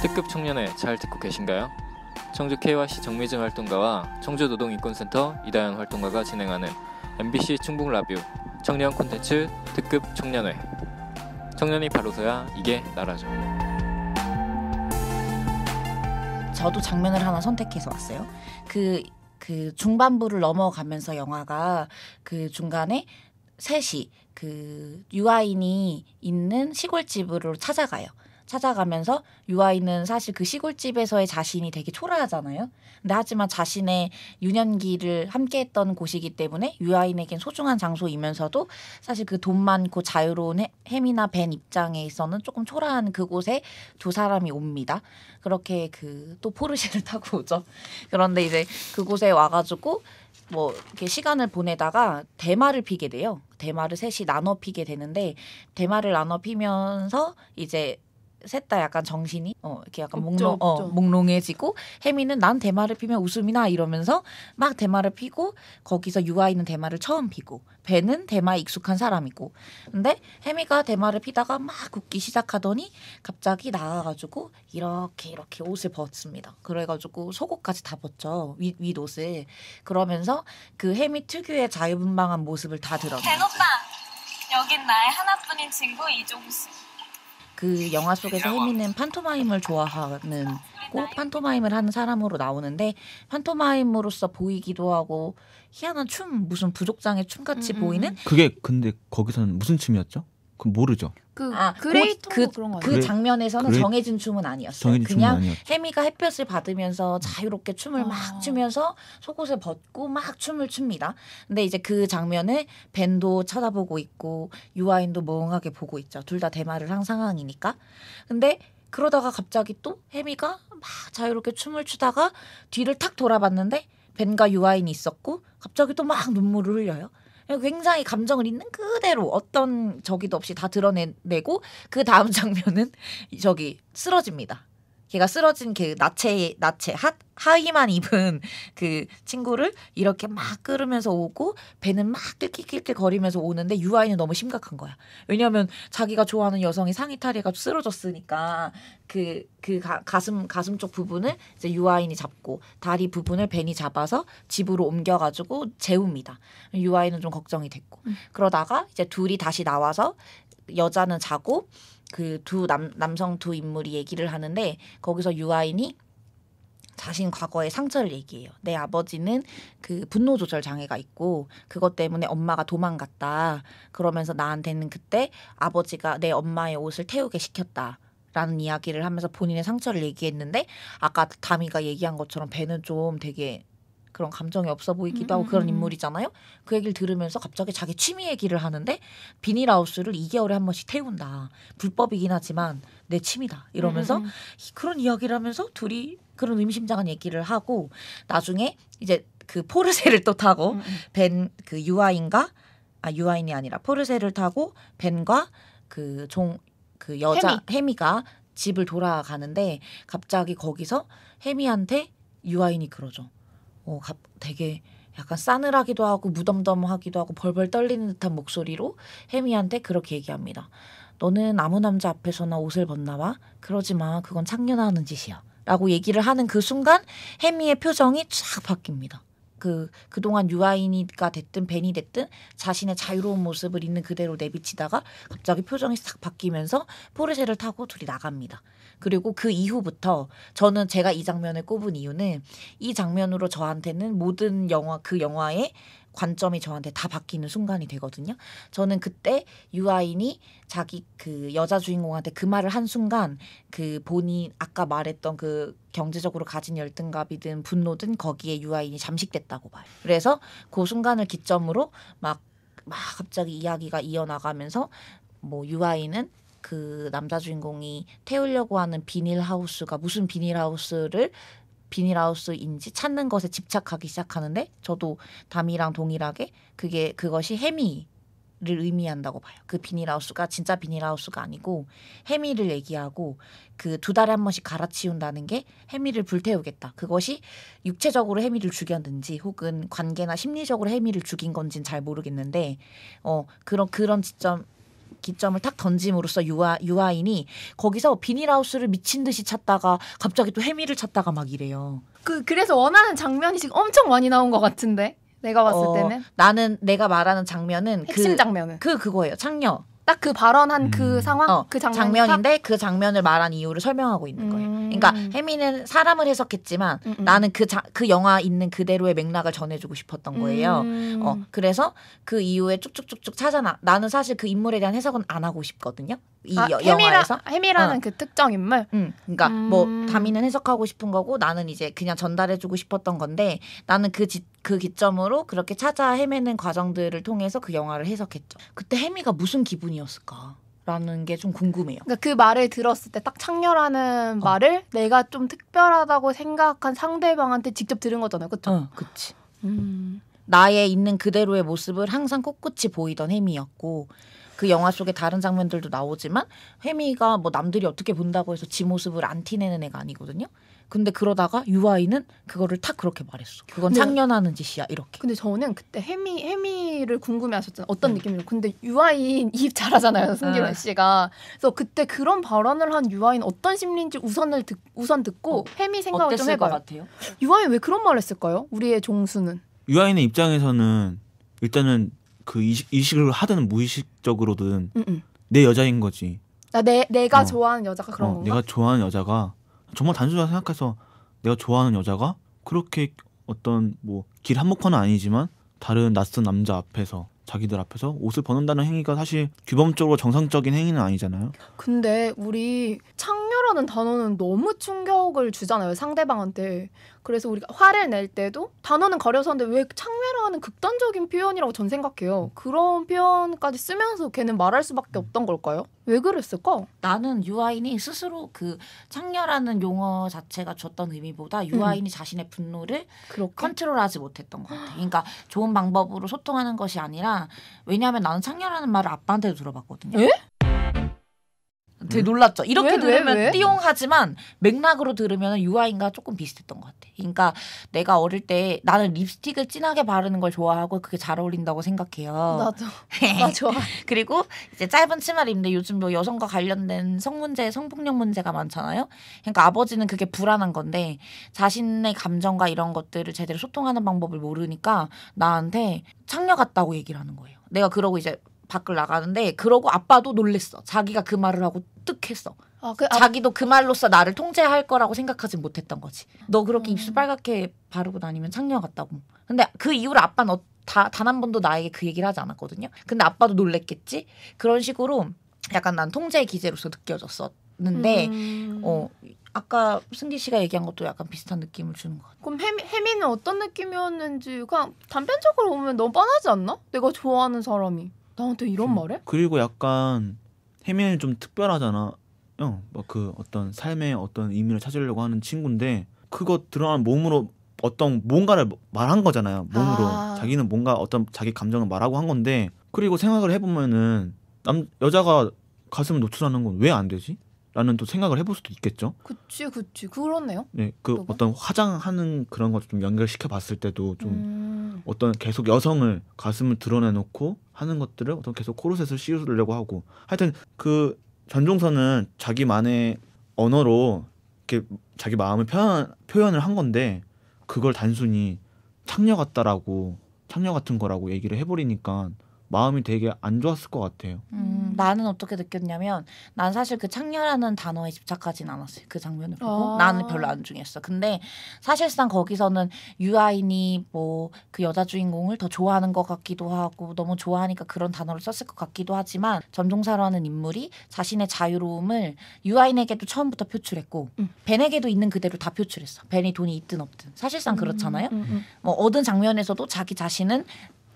[SPEAKER 7] 특급 청년회 잘 듣고 계신가요? 청주 KYC 정미증 활동가와 청주 노동인권센터 이다현 활동가가 진행하는 MBC 충북 라뷰 청년 콘텐츠 특급 청년회 청년이 바로서야 이게 나라죠.
[SPEAKER 2] 저도 장면을 하나 선택해서 왔어요. 그, 그 중반부를 넘어가면서 영화가 그 중간에 셋이 그 유아인이 있는 시골집으로 찾아가요. 찾아가면서 유아인은 사실 그 시골집에서의 자신이 되게 초라하잖아요. 근데 하지만 자신의 유년기를 함께했던 곳이기 때문에 유아인에겐 소중한 장소이면서도 사실 그 돈 많고 자유로운 해, 햄이나 벤 입장에 있어는 조금 초라한 그곳에 두 사람이 옵니다. 그렇게 그 또 포르쉐를 타고 오죠. 그런데 이제 그곳에 와가지고 뭐 이렇게 시간을 보내다가 대마를 피게 돼요. 대마를 셋이 나눠 피게 되는데 대마를 나눠 피면서 이제 셋 다 약간 정신이 어 이렇게 약간 몽롱 어. 몽롱해지고 혜미는 난 대마를 피면 웃음이나 이러면서 막 대마를 피고 거기서 유아이는 대마를 처음 피고 배는 대마에 익숙한 사람이고 근데 혜미가 대마를 피다가 막 웃기 시작하더니 갑자기 나가가지고 이렇게 이렇게 옷을 벗습니다. 그래가지고 속옷까지 다 벗죠 윗, 윗 옷을 그러면서 그 혜미 특유의 자유분방한 모습을 다 드러내.
[SPEAKER 4] 대노빠 여긴 나의 하나뿐인 친구 이종수
[SPEAKER 2] 그 영화 속에서 혜미는 판토마임을 좋아하는 꼭 판토마임을 하는 사람으로 나오는데 판토마임으로서 보이기도 하고 희한한 춤 무슨 부족장의 춤 같이
[SPEAKER 3] 음, 음,
[SPEAKER 2] 보이는
[SPEAKER 3] 음.
[SPEAKER 1] 그게 근데 거기서는 무슨 춤이었죠? 그 모르죠.
[SPEAKER 3] 그
[SPEAKER 2] 아,
[SPEAKER 3] 그레이터
[SPEAKER 2] 그-
[SPEAKER 3] 그런 거
[SPEAKER 2] 그?
[SPEAKER 1] 그래-
[SPEAKER 2] 장면에서는
[SPEAKER 1] 그래-
[SPEAKER 2] 정해진 춤은 아니었어요.
[SPEAKER 1] 정해진 춤은
[SPEAKER 2] 그냥
[SPEAKER 1] 아니었죠.
[SPEAKER 2] 혜미가 햇볕을 받으면서 자유롭게 춤을
[SPEAKER 3] 아.
[SPEAKER 2] 막 추면서 속옷을 벗고 막 춤을 춥니다. 근데 이제 그 장면을 벤도 쳐다보고 있고 유아인도 멍하게 보고 있죠. 둘 다 대마를 한 상황이니까. 근데 그러다가 갑자기 또 혜미가 막 자유롭게 춤을 추다가 뒤를 탁 돌아봤는데 벤과 유아인이 있었고 갑자기 또 막 눈물을 흘려요. 굉장히 감정을 있는 그대로 어떤 저기도 없이 다 드러내고 그 다음 장면은 저기 쓰러집니다. 걔가 쓰러진 그 나체 나체 하 하의만 입은 그 친구를 이렇게 막 끌으면서 오고 배는 막 낄낄낄낄 거리면서 오는데 유아인은 너무 심각한 거야. 왜냐하면 자기가 좋아하는 여성이 상의 탈의해가지고 쓰러졌으니까 그그 가슴 가슴 쪽 부분을 이제 유아인이 잡고 다리 부분을 벤이 잡아서 집으로 옮겨가지고 재웁니다. 유아인은 좀 걱정이 됐고
[SPEAKER 3] 음.
[SPEAKER 2] 그러다가 이제 둘이 다시 나와서 여자는 자고 그 두 남 남성 두 인물이 얘기를 하는데 거기서 유아인이 자신 과거의 상처를 얘기해요. 내 아버지는 그 분노 조절 장애가 있고 그것 때문에 엄마가 도망갔다. 그러면서 나한테는 그때 아버지가 내 엄마의 옷을 태우게 시켰다. 라는 이야기를 하면서 본인의 상처를 얘기했는데 아까 다미가 얘기한 것처럼 배는 좀 되게 그런 감정이 없어 보이기도 하고 그런
[SPEAKER 3] 음.
[SPEAKER 2] 인물이잖아요. 그 얘기를 들으면서 갑자기 자기 취미 얘기를 하는데 비닐하우스를 2개월에 한 번씩 태운다. 불법이긴 하지만 내 취미다. 이러면서
[SPEAKER 3] 음, 음,
[SPEAKER 2] 이- 그런 이야기를 하면서 둘이 그런 의미심장한 얘기를 하고 나중에 이제 그 포르쉐를 또 타고
[SPEAKER 3] 음, 음.
[SPEAKER 2] 벤그 유아인과 아 유아인이 아니라 포르쉐를 타고 벤과 그 종 그 여자 혜미가 집을 돌아가는데 갑자기 거기서 혜미한테 유아인이 그러죠. 어, 갑 되게 약간 싸늘하기도 하고 무덤덤하기도 하고 벌벌 떨리는 듯한 목소리로 혜미한테 그렇게 얘기합니다. 너는 아무 남자 앞에서나 옷을 벗나와? 그러지 마. 그건 창녀나 하는 짓이야. 라고 얘기를 하는 그 순간 혜미의 표정이 쫙 바뀝니다. 그 그동안 유아인이가 됐든 벤이 됐든 자신의 자유로운 모습을 있는 그대로 내비치다가 갑자기 표정이 싹 바뀌면서 포르쉐를 타고 둘이 나갑니다. 그리고 그 이후부터 저는 제가 이 장면을 꼽은 이유는 이 장면으로 저한테는 모든 영화 그 영화의 관점이 저한테 다 바뀌는 순간이 되거든요. 저는 그때 유아인이 자기 그 여자 주인공한테 그 말을 한 순간 그 본인 아까 말했던 그 경제적으로 가진 열등감이든 분노든 거기에 유아인이 잠식됐다고 봐요. 그래서 그 순간을 기점으로 막, 막 갑자기 이야기가 이어나가면서 뭐 유아인은 그 남자 주인공이 태우려고 하는 비닐하우스가 무슨 비닐하우스를 비닐하우스인지 찾는 것에 집착하기 시작하는데 저도 담이랑 동일하게 그게 그것이 해미를 의미한다고 봐요. 그 비닐하우스가 진짜 비닐하우스가 아니고 해미를 얘기하고 그 두 달에 한 번씩 갈아치운다는 게 해미를 불태우겠다. 그것이 육체적으로 해미를 죽였는지 혹은 관계나 심리적으로 해미를 죽인 건지는 잘 모르겠는데 어 그런 그런 지점 기점을 탁 던짐으로써 유아 유아인이 거기서 비닐하우스를 미친 듯이 찾다가 갑자기 또 해미를 찾다가 막 이래요.
[SPEAKER 3] 그 그래서 원하는 장면이 지금 엄청 많이 나온 것 같은데 내가 봤을
[SPEAKER 2] 어,
[SPEAKER 3] 때는
[SPEAKER 2] 나는 내가 말하는 장면은
[SPEAKER 3] 핵심
[SPEAKER 2] 그,
[SPEAKER 3] 장면은
[SPEAKER 2] 그 그거예요. 창녀
[SPEAKER 3] 딱 그 발언한 그
[SPEAKER 1] 음.
[SPEAKER 3] 상황
[SPEAKER 2] 어,
[SPEAKER 3] 그 장면
[SPEAKER 2] 장면 인데 그 장면을 말한 이유를 설명하고 있는 거예요.
[SPEAKER 3] 음.
[SPEAKER 2] 그러니까 혜미는 사람을 해석했지만
[SPEAKER 3] 음, 음.
[SPEAKER 2] 나는 그그 영화 있는 그대로의 맥락을 전해주고 싶었던 거예요.
[SPEAKER 3] 음.
[SPEAKER 2] 어 그래서 그 이후에 쭉쭉쭉쭉 찾아나 나는 사실 그 인물에 대한 해석은 안 하고 싶거든요. 이
[SPEAKER 3] 아,
[SPEAKER 2] 여,
[SPEAKER 3] 해미라,
[SPEAKER 2] 영화에서.
[SPEAKER 3] 해미라는
[SPEAKER 2] 어.
[SPEAKER 3] 그 특정 인물
[SPEAKER 2] 응, 그러니까
[SPEAKER 3] 음.
[SPEAKER 2] 뭐 다미는 해석하고 싶은 거고 나는 이제 그냥 전달해주고 싶었던 건데 나는 그, 지, 그 기점으로 그렇게 찾아 헤매는 과정들을 통해서 그 영화를 해석했죠. 그때 혜미가 무슨 기분이었을까 라는 게 좀 궁금해요.
[SPEAKER 3] 그러니까 그 말을 들었을 때 딱 창녀라는
[SPEAKER 2] 어.
[SPEAKER 3] 말을 내가 좀 특별하다고 생각한 상대방한테 직접 들은 거잖아요, 그렇죠?
[SPEAKER 2] 어, 그치.
[SPEAKER 3] 음.
[SPEAKER 2] 나의 있는 그대로의 모습을 항상 꼿꼿이 보이던 혜미였고 그 영화 속에 다른 장면들도 나오지만 혜미가 뭐 남들이 어떻게 본다고 해서 지 모습을 안 티내는 애가 아니거든요. 근데 그러다가 유아인은 그거를 탁 그렇게 말했어. 그건
[SPEAKER 3] 네.
[SPEAKER 2] 창년하는 짓이야 이렇게.
[SPEAKER 3] 근데 저는 그때 해미 해미를 궁금해하셨잖아요. 어떤
[SPEAKER 2] 네.
[SPEAKER 3] 느낌이요? 근데 유아인 입 잘하잖아요, 승기론
[SPEAKER 2] 네.
[SPEAKER 3] 씨가. 그래서 그때 그런 발언을 한 유아인 어떤 심리인지 우선을 듣, 우선 듣고
[SPEAKER 2] 어,
[SPEAKER 3] 해미 생각을 좀 해봐요.
[SPEAKER 2] 같아요?
[SPEAKER 3] 유아인 왜 그런 말을 했을까요? 우리의 종수는.
[SPEAKER 1] 유아인의 입장에서는 일단은 그 이식, 이식을 하든 무의식적으로든
[SPEAKER 3] 응, 응.
[SPEAKER 1] 내 여자인 거지.
[SPEAKER 3] 나 내, 내가
[SPEAKER 1] 어.
[SPEAKER 3] 좋아하는 여자가 그런
[SPEAKER 1] 어,
[SPEAKER 3] 건가?
[SPEAKER 1] 내가 좋아하는 여자가 정말 단순하게 생각해서 내가 좋아하는 여자가 그렇게 어떤 뭐 길 한복판은 아니지만 다른 낯선 남자 앞에서 자기들 앞에서 옷을 벗는다는 행위가 사실 규범적으로 정상적인 행위는 아니잖아요.
[SPEAKER 3] 근데 우리 창녀라는 단어는 너무 충격을 주잖아요 상대방한테 그래서 우리가 화를 낼 때도 단어는 가려서 하는데 왜 창녀라는 극단적인 표현이라고 전 생각해요 그런 표현까지 쓰면서 걔는 말할 수밖에 없던 걸까요? 왜 그랬을까?
[SPEAKER 2] 나는 유아인이 스스로 그 창녀라는 용어 자체가 줬던 의미보다 유아인이 자신의 분노를
[SPEAKER 3] 그렇게?
[SPEAKER 2] 컨트롤하지 못했던 것 같아. 그러니까 좋은 방법으로 소통하는 것이 아니라 왜냐하면 나는 창녀라는 말을 아빠한테도 들어봤거든요.
[SPEAKER 3] 에?
[SPEAKER 2] 되게 놀랐죠. 이렇게
[SPEAKER 3] 왜, 왜,
[SPEAKER 2] 들으면
[SPEAKER 3] 왜?
[SPEAKER 2] 띠용하지만 맥락으로 들으면 유아인과 조금 비슷했던 것 같아. 그러니까 내가 어릴 때 나는 립스틱을 진하게 바르는 걸 좋아하고 그게 잘 어울린다고 생각해요.
[SPEAKER 3] 나도 나 좋아
[SPEAKER 2] 그리고 이제 짧은 치마를 입는데 요즘 뭐 여성과 관련된 성 문제, 성폭력 문제가 많잖아요. 그러니까 아버지는 그게 불안한 건데 자신의 감정과 이런 것들을 제대로 소통하는 방법을 모르니까 나한테 창녀 같다고 얘기를 하는 거예요. 내가 그러고 이제 밖을 나가는데 그러고 아빠도 놀랬어. 자기가 그 말을 하고 뜻했어.
[SPEAKER 3] 아, 그, 아,
[SPEAKER 2] 자기도 그 말로써 나를 통제할 거라고 생각하지 못했던 거지. 너 그렇게
[SPEAKER 3] 음.
[SPEAKER 2] 입술 빨갛게 바르고 다니면 창녀 같다고. 근데 그 이후로 아빠는 어, 단한 번도 나에게 그 얘기를 하지 않았거든요. 근데 아빠도 놀랬겠지. 그런 식으로 약간 난 통제의 기제로서 느껴졌었는데
[SPEAKER 3] 음.
[SPEAKER 2] 어 아까 승기 씨가 얘기한 것도 약간 비슷한 느낌을 주는 것 같아.
[SPEAKER 3] 그럼 혜미, 혜미는 어떤 느낌이었는지 그냥 단편적으로 보면 너무 뻔하지 않나? 내가 좋아하는 사람이 나한테 이런 말해?
[SPEAKER 1] 그리고 약간 혜민이 좀 특별하잖아. 어, 뭐그 어떤 삶의 어떤 의미를 찾으려고 하는 친구인데 그거 드러난 몸으로 어떤 뭔가를 말한 거잖아요. 몸으로
[SPEAKER 3] 아.
[SPEAKER 1] 자기는 뭔가 어떤 자기 감정을 말하고 한 건데 그리고 생각을 해보면은 남 여자가 가슴을 노출하는 건 왜 안 되지? 라는 또 생각을 해볼 수도 있겠죠.
[SPEAKER 3] 그치 그치 그렇네요.
[SPEAKER 1] 네, 그? 어떤 화장하는 그런 것 좀 연결시켜 봤을 때도 좀
[SPEAKER 3] 음.
[SPEAKER 1] 어떤 계속 여성을 가슴을 드러내놓고 하는 것들을 어떤 계속 코르셋을 씌우려고 하고 하여튼 그 전종서는 자기만의 언어로 이렇게 자기 마음을 표현 표현을 한 건데 그걸 단순히 창녀 같다라고 창녀 같은 거라고 얘기를 해버리니까 마음이 되게 안 좋았을 것 같아요.
[SPEAKER 2] 음, 나는 어떻게 느꼈냐면 난 사실 그 창녀라는 단어에 집착하진 않았어요. 그 장면을 보고
[SPEAKER 3] 아.
[SPEAKER 2] 나는 별로 안 중요했어. 근데 사실상 거기서는 유아인이 뭐 그 여자 주인공을 더 좋아하는 것 같기도 하고 너무 좋아하니까 그런 단어를 썼을 것 같기도 하지만 전종사로 하는 인물이 자신의 자유로움을 유아인에게도 처음부터 표출했고
[SPEAKER 3] 음.
[SPEAKER 2] 벤에게도 있는 그대로 다 표출했어. 벤이 돈이 있든 없든 사실상 그렇잖아요.
[SPEAKER 3] 음, 음.
[SPEAKER 2] 뭐 얻은 장면에서도 자기 자신은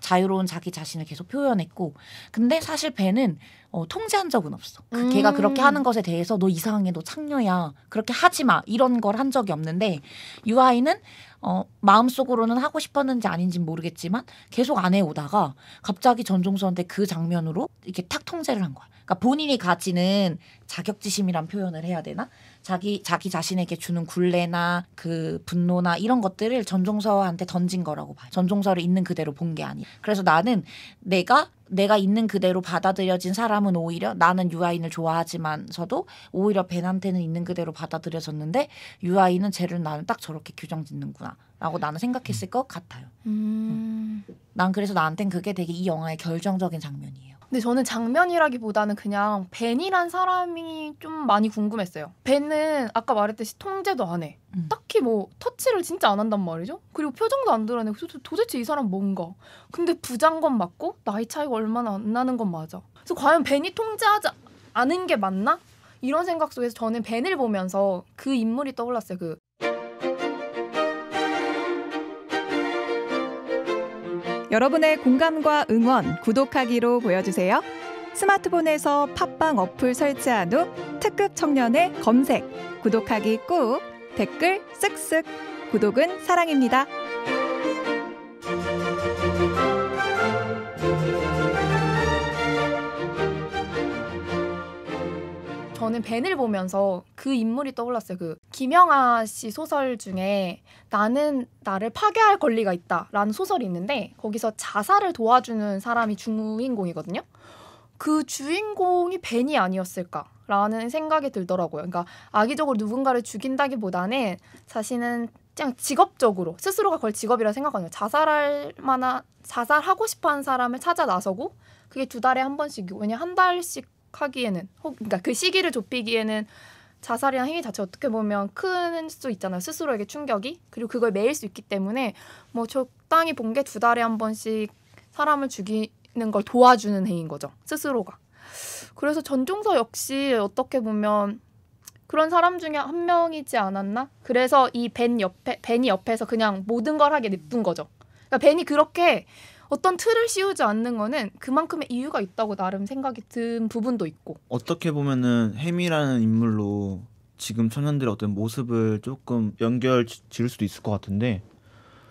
[SPEAKER 2] 자유로운 자기 자신을 계속 표현했고 근데 사실 벤은 어, 통제한 적은 없어. 그
[SPEAKER 3] 음.
[SPEAKER 2] 걔가 그렇게 하는 것에 대해서 너 이상해, 너 창녀야, 그렇게 하지 마 이런 걸 한 적이 없는데 유아이는 어, 마음속으로는 하고 싶었는지 아닌지는 모르겠지만 계속 안 해오다가 갑자기 전종서한테 그 장면으로 이렇게 탁 통제를 한 거야. 그러니까 본인이 가지는 자격지심이란 표현을 해야 되나? 자기 자기 자신에게 주는 굴레나 그 분노나 이런 것들을 전종서한테 던진 거라고 봐요. 전종서를 있는 그대로 본 게 아니야. 그래서 나는 내가 내가 있는 그대로 받아들여진 사람은 오히려 나는 유아인을 좋아하지만서도 오히려 벤한테는 있는 그대로 받아들여졌는데 유아인은 쟤를 나는 딱 저렇게 규정 짓는구나 라고 나는 생각했을 것 같아요.
[SPEAKER 3] 음.
[SPEAKER 2] 난 그래서 나한텐 그게 되게 이 영화의 결정적인 장면이에요.
[SPEAKER 3] 근데 저는 장면이라기보다는 그냥 벤이란 사람이 좀 많이 궁금했어요. 벤은 아까 말했듯이 통제도 안 해.
[SPEAKER 2] 음.
[SPEAKER 3] 딱히 뭐 터치를 진짜 안 한단 말이죠. 그리고 표정도 안 드러내고 도- 도대체 이 사람 뭔가. 근데 부자인 건 맞고 나이 차이가 얼마나 안 나는 건 맞아. 그래서 과연 벤이 통제하지 않은 게 맞나? 이런 생각 속에서 저는 벤을 보면서 그 인물이 떠올랐어요. 그
[SPEAKER 8] 여러분의 공감과 응원, 구독하기로 보여주세요. 스마트폰에서 팟빵 어플 설치한 후 특급 청년의 검색, 구독하기 꾹, 댓글 쓱쓱. 구독은 사랑입니다.
[SPEAKER 3] 저는 벤을 보면서 그 인물이 떠올랐어요. 그 김영하 씨 소설 중에 나는 나를 파괴할 권리가 있다라는 소설이 있는데 거기서 자살을 도와주는 사람이 주인공이거든요. 그 주인공이 벤이 아니었을까라는 생각이 들더라고요. 그러니까 악의적으로 누군가를 죽인다기보다는 자신은 그냥 직업적으로 스스로가 그걸 직업이라 생각하는. 자살할 만한 자살하고 싶어하는 사람을 찾아 나서고 그게 두 달에 한 번씩이고 왜냐 한 달씩 하기에는 혹 그러니까 그 시기를 좁히기에는 자살이란 행위 자체 어떻게 보면 큰 수 있잖아요. 스스로에게 충격이. 그리고 그걸 매일 수 있기 때문에 뭐 적당히 본 게 두 달에 한 번씩 사람을 죽이는 걸 도와주는 행위인 거죠. 스스로가. 그래서 전종서 역시 어떻게 보면 그런 사람 중에 한 명이지 않았나? 그래서 이 벤 옆에 벤이 옆에서 그냥 모든 걸 하게 냅둔 거죠. 그러니까 벤이 그렇게 어떤 틀을 씌우지 않는 거는 그만큼의 이유가 있다고 나름 생각이 든 부분도 있고.
[SPEAKER 1] 어떻게 보면은 햄이라는 인물로 지금 청년들의 어떤 모습을 조금 연결 지- 지을 수도 있을 것 같은데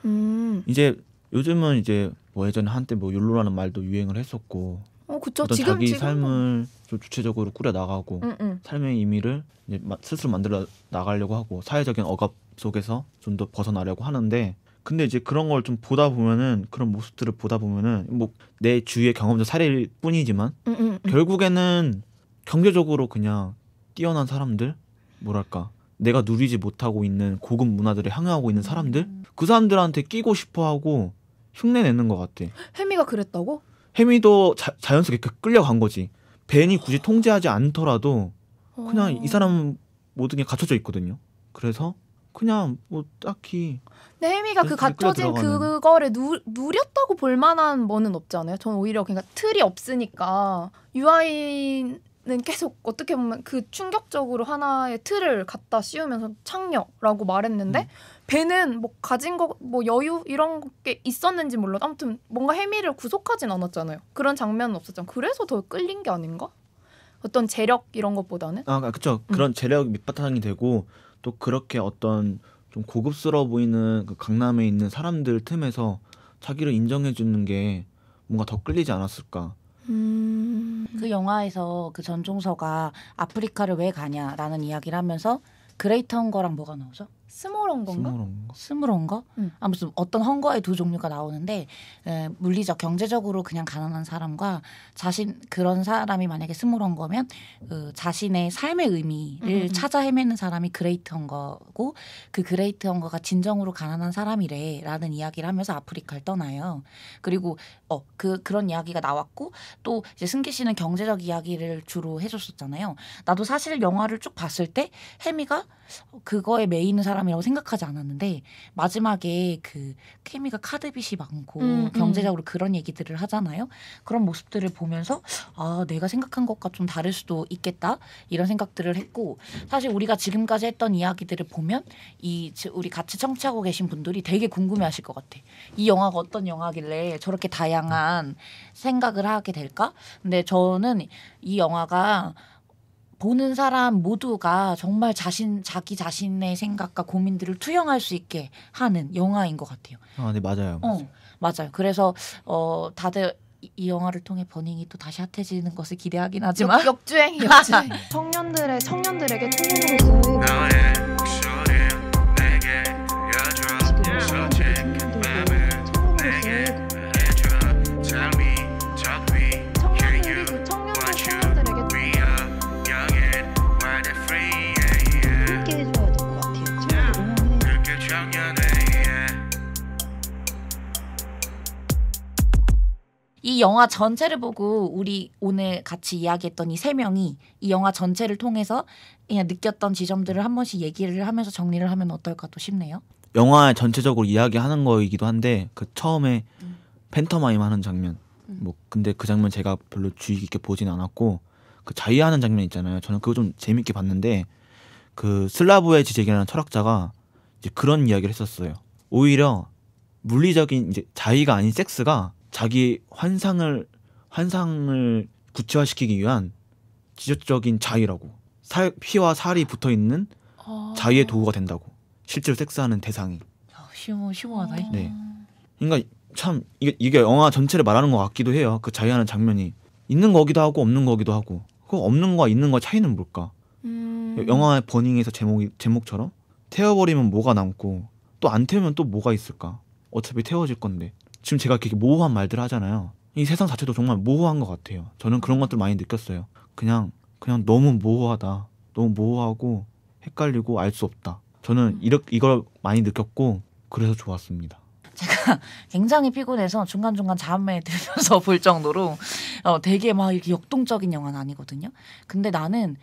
[SPEAKER 3] 음,
[SPEAKER 1] 이제 요즘은 이제 뭐 예전에 한때 뭐 욜로라는 말도 유행을 했었고
[SPEAKER 3] 어 그쵸.
[SPEAKER 1] 어떤
[SPEAKER 3] 지금
[SPEAKER 1] 자기
[SPEAKER 3] 지금
[SPEAKER 1] 삶을 좀 주체적으로 꾸려 나가고
[SPEAKER 3] 응, 응.
[SPEAKER 1] 삶의 의미를 이제 마- 스스로 만들어 나가려고 하고 사회적인 억압 속에서 좀 더 벗어나려고 하는데 근데 이제 그런 걸 좀 보다 보면은 그런 모습들을 보다 보면은 뭐 내 주위의 경험적 사례일 뿐이지만
[SPEAKER 3] 응, 응, 응.
[SPEAKER 1] 결국에는 경제적으로 그냥 뛰어난 사람들 뭐랄까 내가 누리지 못하고 있는 고급 문화들을 향유하고 있는 사람들 그 사람들한테 끼고 싶어하고 흉내내는 것 같아.
[SPEAKER 3] 혜미가 그랬다고?
[SPEAKER 1] 해미도 자, 자연스럽게 그 끌려간 거지. 벤이 굳이 통제하지 않더라도 그냥
[SPEAKER 3] 어.
[SPEAKER 1] 이 사람은 모든 게 갖춰져 있거든요. 그래서 그냥 뭐 딱히
[SPEAKER 3] 근데 혜미가 그 갖춰진. 그거를 누, 누렸다고 볼 만한 뭐는 없지 않아요? 저는 오히려 그러니까 틀이 없으니까 유아인은 계속 어떻게 보면 그 충격적으로 하나의 틀을 갖다 씌우면서 창녀라고 말했는데
[SPEAKER 1] 음.
[SPEAKER 3] 배는 뭐 가진 거 뭐 여유 이런 게 있었는지 몰라도 아무튼 뭔가 혜미를 구속하진 않았잖아요. 그런 장면은 없었잖아요. 그래서 더 끌린 게 아닌가? 어떤 재력 이런 것보다는
[SPEAKER 1] 아 그쵸
[SPEAKER 3] 음.
[SPEAKER 1] 그런 재력 밑바탕이 되고 또 그렇게 어떤 좀 고급스러워 보이는 그 강남에 있는 사람들 틈에서 자기를 인정해 주는 게 뭔가 더 끌리지 않았을까.
[SPEAKER 3] 음...
[SPEAKER 2] 그 영화에서 그 전종서가 아프리카를 왜 가냐라는 이야기를 하면서 great hunger랑 뭐가 나오죠?
[SPEAKER 3] small hunger인가?
[SPEAKER 2] small hunger. small hunger?
[SPEAKER 3] 음.
[SPEAKER 2] 아무튼 어떤 hunger의 두 종류가 나오는데 에, 물리적 경제적으로 그냥 가난한 사람과 자신 그런 사람이 만약에 small hunger면 그 자신의 삶의 의미를
[SPEAKER 3] 음, 음, 음.
[SPEAKER 2] 찾아 헤매는 사람이 great hunger고 그 great hunger가 진정으로 가난한 사람이래라는 이야기를 하면서 아프리카를 떠나요. 그리고 어 그 그런 이야기가 나왔고 또 이제 승기 씨는 경제적 이야기를 주로 해줬었잖아요. 나도 사실 영화를 쭉 봤을 때 혜미가 그거에 메이는 사람 이라고 생각하지 않았는데 마지막에 그 혜미가 카드빚이 많고
[SPEAKER 3] 음, 음.
[SPEAKER 2] 경제적으로 그런 얘기들을 하잖아요. 그런 모습들을 보면서 아 내가 생각한 것과 좀 다를 수도 있겠다 이런 생각들을 했고 사실 우리가 지금까지 했던 이야기들을 보면 이 지- 우리 같이 청취하고 계신 분들이 되게 궁금해하실 것 같아. 이 영화가 어떤 영화길래 저렇게 다양한 생각을 하게 될까? 근데 저는 이 영화가 보는 사람 모두가 정말 자신 자기 자신의 생각과 고민들을 투영할 수 있게 하는 영화인 것 같아요.
[SPEAKER 1] 아, 네 맞아요.
[SPEAKER 2] 어, 맞아요. 그래서 어 다들 이, 이 영화를 통해 버닝이 또 다시 핫해지는 것을 기대하긴 하지만
[SPEAKER 3] 역, 역주행 역주행 청년들의 청년들에게 청년으로 이
[SPEAKER 2] 영화 전체를 보고 우리 오늘 같이 이야기했던 이 세 명이 이 영화 전체를 통해서 그냥 느꼈던 지점들을 한 번씩 얘기를 하면서 정리를 하면 어떨까 또 싶네요.
[SPEAKER 1] 영화 전체적으로 이야기하는 거이기도 한데 그 처음에
[SPEAKER 2] 음.
[SPEAKER 1] 팬터마임 하는 장면
[SPEAKER 2] 음.
[SPEAKER 1] 뭐 근데 그 장면 제가 별로 주의 깊게 보진 않았고 그 자위하는 장면 있잖아요 저는 그거 좀 재밌게 봤는데 그 슬라브의 지적이라는 철학자가 이제 그런 이야기를 했었어요 오히려 물리적인 이제 자위가 아닌 섹스가 자기 환상을 환상을 구체화시키기 위한 지적적인 자위라고 살, 피와 살이 붙어 있는 자위의 도구가 된다고 실제로 섹스하는 대상이
[SPEAKER 2] 어, 심오 심오하다.
[SPEAKER 1] 네. 그러니까 참 이게, 이게 영화 전체를 말하는 것 같기도 해요. 그 자위하는 장면이 있는 거기도 하고 없는 거기도 하고 그 없는 거와 있는 거 차이는 뭘까?
[SPEAKER 3] 음.
[SPEAKER 1] 영화의 버닝에서 제목이 제목처럼 태워버리면 뭐가 남고 또 안 태우면 또 뭐가 있을까? 어차피 태워질 건데 지금 제가 이렇게 모호한 말들 하잖아요. 이 세상 자체도 정말 모호한 것 같아요. 저는 그런 것들 많이 느꼈어요. 그냥 그냥 너무 모호하다. 너무 모호하고 헷갈리고 알 수 없다. 저는 이렇 이걸 많이 느꼈고 그래서 좋았습니다.
[SPEAKER 2] 제가 굉장히 피곤해서 중간중간 잠에 들면서 볼 정도로 어, 되게 막 이렇게 역동적인 영화는 아니거든요. 근데 나는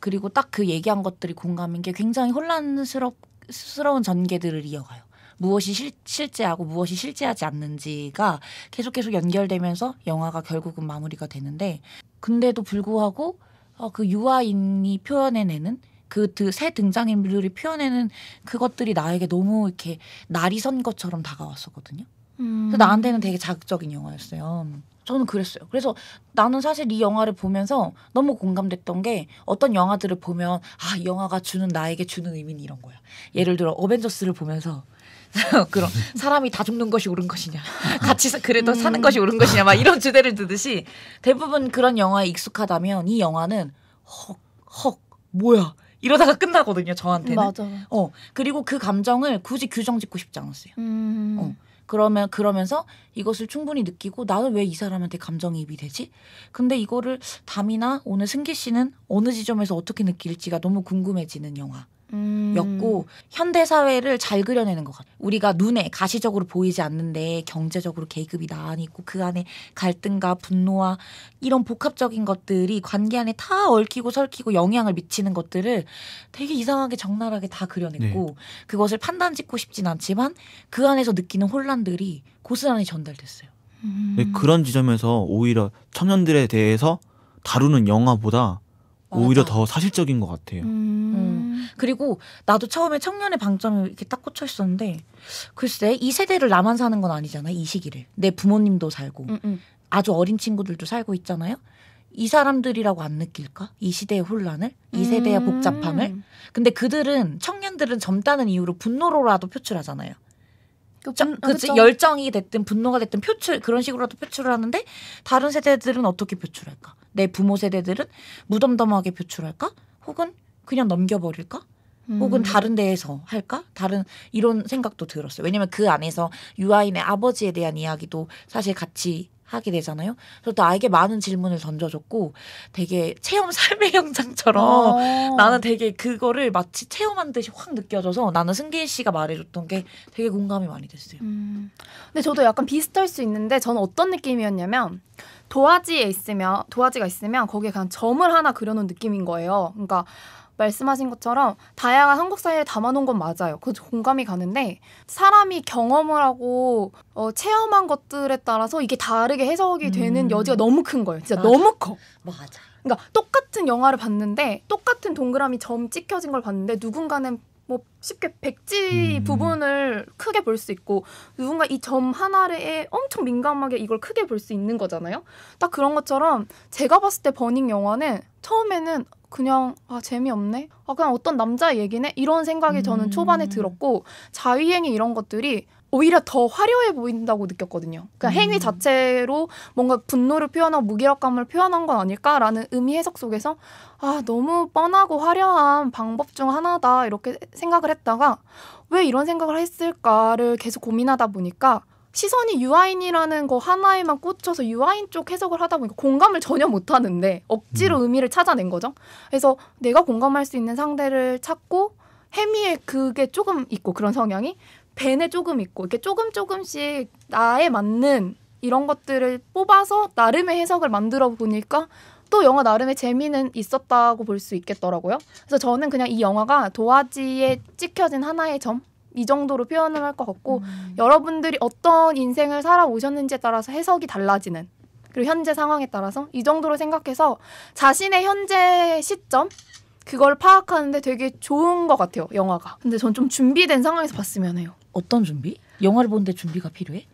[SPEAKER 2] 그리고 딱 그 얘기한 것들이 공감인 게 굉장히 혼란스러운 전개들을 이어가요. 무엇이 실, 실제하고 무엇이 실제하지 않는지가 계속 계속 연결되면서 영화가 결국은 마무리가 되는데 근데도 불구하고 어, 그 유아인이 표현해내는 그새 등장인물들이 표현해내는 그것들이 나에게 너무 이렇게 날이 선 것처럼 다가왔었거든요.
[SPEAKER 3] 음.
[SPEAKER 2] 그래서 나한테는 되게 자극적인 영화였어요. 저는 그랬어요. 그래서 나는 사실 이 영화를 보면서 너무 공감됐던 게 어떤 영화들을 보면 아, 이 영화가 주는 나에게 주는 의미는 이런 거야. 예를 들어 어벤져스를 보면서 그런 사람이 다 죽는 것이 옳은 것이냐 같이 사- 그래도 사는 것이 옳은 것이냐 막 이런 주제를 두듯이 대부분 그런 영화에 익숙하다면 이 영화는 헉헉 뭐야 이러다가 끝나거든요 저한테는
[SPEAKER 3] 맞아.
[SPEAKER 2] 어 그리고 그 감정을 굳이 규정 짓고 싶지 않았어요
[SPEAKER 3] 음.
[SPEAKER 2] 어. 그러면 그러면서 이것을 충분히 느끼고 나는 왜 이 사람한테 감정이입이 되지? 근데 이거를 담이나 오늘 승기 씨는 어느 지점에서 어떻게 느낄지가 너무 궁금해지는 영화.
[SPEAKER 3] 음.
[SPEAKER 2] 였고 현대 사회를 잘 그려내는 것 같아요. 우리가 눈에 가시적으로 보이지 않는데 경제적으로 계급이 나뉘고 그 안에 갈등과 분노와 이런 복합적인 것들이 관계 안에 다 얽히고 설키고 영향을 미치는 것들을 되게 이상하게 적나라하게 다 그려냈고 그것을 판단 짓고 싶진 않지만 그 안에서 느끼는 혼란들이 고스란히 전달됐어요.
[SPEAKER 3] 음.
[SPEAKER 1] 근데 그런 지점에서 오히려 청년들에 대해서 다루는 영화보다 오히려
[SPEAKER 2] 맞아.
[SPEAKER 1] 더 사실적인 것 같아요.
[SPEAKER 3] 음.
[SPEAKER 2] 그리고 나도 처음에 청년의 방점을 이렇게 딱 꽂혀 있었는데 글쎄 이 세대를 나만 사는 건 아니잖아 이 시기를 내 부모님도 살고
[SPEAKER 3] 음, 음.
[SPEAKER 2] 아주 어린 친구들도 살고 있잖아요. 이 사람들이라고 안 느낄까? 이 시대의 혼란을, 이 세대의
[SPEAKER 3] 음.
[SPEAKER 2] 복잡함을. 근데 그들은 청년들은 젊다는 이유로 분노로라도 표출하잖아요.
[SPEAKER 3] 그
[SPEAKER 2] 저-
[SPEAKER 3] 분-
[SPEAKER 2] 그치
[SPEAKER 3] 그쵸.
[SPEAKER 2] 열정이 됐든 분노가 됐든 표출 그런 식으로라도 표출을 하는데 다른 세대들은 어떻게 표출할까? 내 부모 세대들은 무덤덤하게 표출할까? 혹은 그냥 넘겨버릴까? 혹은
[SPEAKER 3] 음.
[SPEAKER 2] 다른 데에서 할까? 다른 이런 생각도 들었어요. 왜냐면 그 안에서 유아인의 아버지에 대한 이야기도 사실 같이 하게 되잖아요. 그래서 나에게 많은 질문을 던져줬고 되게 체험 삶의 현장처럼
[SPEAKER 3] 어.
[SPEAKER 2] 나는 되게 그거를 마치 체험한 듯이 확 느껴져서 나는 승기 씨가 말해줬던 게 되게 공감이 많이 됐어요.
[SPEAKER 3] 음. 근데 저도 약간 비슷할 수 있는데 저는 어떤 느낌이었냐면 도화지에 있으면 도화지가 있으면 거기에 그냥 점을 하나 그려놓은 느낌인 거예요. 그러니까 말씀하신 것처럼 다양한 한국 사회를 담아놓은 건 맞아요. 그 공감이 가는데 사람이 경험을 하고 어, 체험한 것들에 따라서 이게 다르게 해석이 되는
[SPEAKER 2] 음.
[SPEAKER 3] 여지가 너무 큰 거예요. 진짜
[SPEAKER 2] 맞아.
[SPEAKER 3] 너무 커.
[SPEAKER 2] 맞아.
[SPEAKER 3] 그러니까 똑같은 영화를 봤는데 똑같은 동그라미 점 찍혀진 걸 봤는데 누군가는 뭐 쉽게 백지
[SPEAKER 1] 음.
[SPEAKER 3] 부분을 크게 볼 수 있고 누군가 이 점 하나에 엄청 민감하게 이걸 크게 볼 수 있는 거잖아요. 딱 그런 것처럼 제가 봤을 때 버닝 영화는 처음에는 그냥 아 재미없네. 아 그냥 어떤 남자의 얘기네 이런 생각이 저는
[SPEAKER 2] 음.
[SPEAKER 3] 초반에 들었고 자위행위 이런 것들이 오히려 더 화려해 보인다고 느꼈거든요. 그러니까
[SPEAKER 2] 음.
[SPEAKER 3] 행위 자체로 뭔가 분노를 표현하고 무기력감을 표현한 건 아닐까라는 의미 해석 속에서 아 너무 뻔하고 화려한 방법 중 하나다 이렇게 생각을 했다가 왜 이런 생각을 했을까를 계속 고민하다 보니까 시선이 유아인이라는 거 하나에만 꽂혀서 유아인 쪽 해석을 하다 보니까 공감을 전혀 못 하는데 억지로 의미를 찾아낸 거죠. 그래서 내가 공감할 수 있는 상대를 찾고 해미에 그게 조금 있고 그런 성향이 벤에 조금 있고 이렇게 조금 조금씩 나에 맞는 이런 것들을 뽑아서 나름의 해석을 만들어 보니까 또 영화 나름의 재미는 있었다고 볼 수 있겠더라고요. 그래서 저는 그냥 이 영화가 도화지에 찍혀진 하나의 점 이 정도로 표현을 할 것 같고
[SPEAKER 2] 음.
[SPEAKER 3] 여러분들이 어떤 인생을 살아오셨는지에 따라서 해석이 달라지는 그리고 현재 상황에 따라서 이 정도로 생각해서 자신의 현재 시점 그걸 파악하는데 되게 좋은 것 같아요 영화가. 근데 전 좀 준비된 상황에서 봤으면 해요.
[SPEAKER 2] 어떤 준비? 영화를 보는데 준비가 필요해?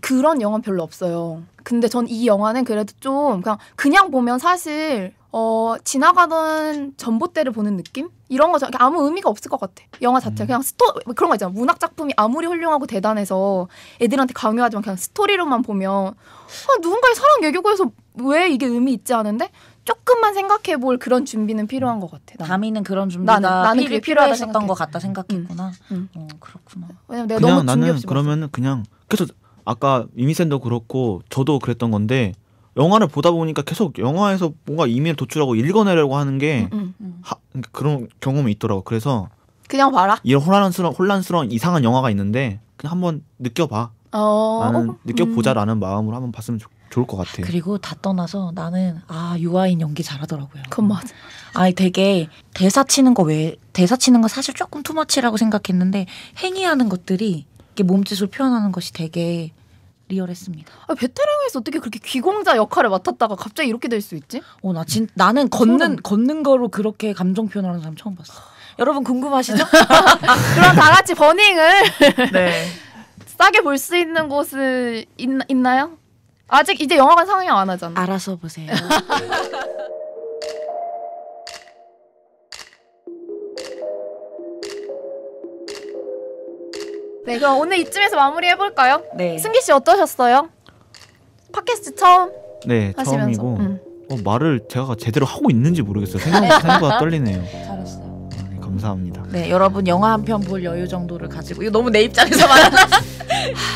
[SPEAKER 3] 그런 영화 는 별로 없어요. 근데 전 이 영화는 그래도 좀 그냥 그냥 보면 사실 어 지나가던 전봇대를 보는 느낌 이런 거 저- 아무 의미가 없을 것 같아. 영화 자체 가 그냥 스토 그런 거 있잖아. 문학 작품이 아무리 훌륭하고 대단해서 애들한테 강요하지만 그냥 스토리로만 보면 아, 누군가의 사랑 얘기고 해서 왜 이게 의미 있지 않은데 조금만 생각해 볼 그런 준비는 필요한 것 같아.
[SPEAKER 2] 다미는 그런 준비가
[SPEAKER 3] 나는- 나는
[SPEAKER 2] 필요,
[SPEAKER 3] 생각해.
[SPEAKER 2] 것 같다 생각했구나.
[SPEAKER 3] 음.
[SPEAKER 2] 어 그렇구나.
[SPEAKER 3] 왜냐면 내가
[SPEAKER 1] 그냥
[SPEAKER 3] 너무 준비
[SPEAKER 1] 나는
[SPEAKER 3] 없이
[SPEAKER 1] 그러면은 그냥 계속 아까 이미센도 그렇고 저도 그랬던 건데 영화를 보다 보니까 계속 영화에서 뭔가 이미를 도출하고 읽어내려고 하는 게
[SPEAKER 3] 응, 응.
[SPEAKER 1] 하, 그러니까 그런 경험이 있더라고. 그래서
[SPEAKER 3] 그냥 봐라.
[SPEAKER 1] 이런 혼란스러운 혼란스러운 이상한 영화가 있는데 그냥 한번 느껴봐.
[SPEAKER 3] 어.
[SPEAKER 1] 나는
[SPEAKER 3] 음.
[SPEAKER 1] 느껴보자라는 마음으로 한번 봤으면 좋, 좋을 것 같아.
[SPEAKER 2] 그리고 다 떠나서 나는 아 유아인 연기 잘하더라고요.
[SPEAKER 3] 그건 맞아.
[SPEAKER 2] 아니 되게 대사 치는 거왜 대사 치는 거 사실 조금 투머치라고 생각했는데 행위하는 것들이 이렇게 몸짓으로 표현하는 것이 되게 리얼했습니다.
[SPEAKER 3] 아, 베테랑에서 어떻게 그렇게 귀공자 역할을 맡았다가 갑자기 이렇게 될 수 있지?
[SPEAKER 2] 어 나 진 나는 걷는. 걷는 거로 그렇게 감정 표현하는 사람 처음 봤어. 여러분 궁금하시죠?
[SPEAKER 3] 그럼 다 같이 버닝을
[SPEAKER 2] 네.
[SPEAKER 3] 싸게 볼 수 있는 곳은 있, 있나요? 아직 이제 영화관 상영 안 하잖아.
[SPEAKER 2] 알아서 보세요.
[SPEAKER 3] 네, 그럼 오늘 이쯤에서 마무리 해 볼까요?
[SPEAKER 2] 네.
[SPEAKER 3] 승기 씨 어떠셨어요? 팟캐스트 처음
[SPEAKER 1] 네,
[SPEAKER 3] 하시면서.
[SPEAKER 1] 처음이고
[SPEAKER 3] 응.
[SPEAKER 1] 어, 말을 제가 제대로 하고 있는지 모르겠어요. 생각, 생각보다 떨리네요.
[SPEAKER 2] 잘했어요.
[SPEAKER 1] 아, 네, 감사합니다.
[SPEAKER 2] 네, 여러분 영화 한 편 볼 여유 정도를 가지고 이거 너무 내 입장에서 말하나?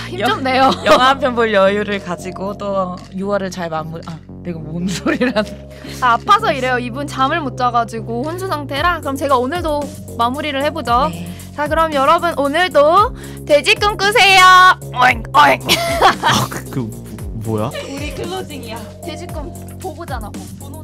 [SPEAKER 3] 힘좀 내요.
[SPEAKER 2] 영화 한 편 볼 여유를 가지고 또 6월을 잘 마무리. 아, 내가 뭔 소리란?
[SPEAKER 3] 아, 아파서 이래요. 이분 잠을 못 자가지고 혼수 상태라. 그럼 제가 오늘도 마무리를 해보죠.
[SPEAKER 2] 네.
[SPEAKER 3] 자, 그럼 여러분 오늘도 돼지 꿈꾸세요. 오잉 오잉.
[SPEAKER 1] 그 뭐- 뭐야?
[SPEAKER 3] 우리 클로징이야. 돼지 꿈 보고잖아. 보- 보노잖아.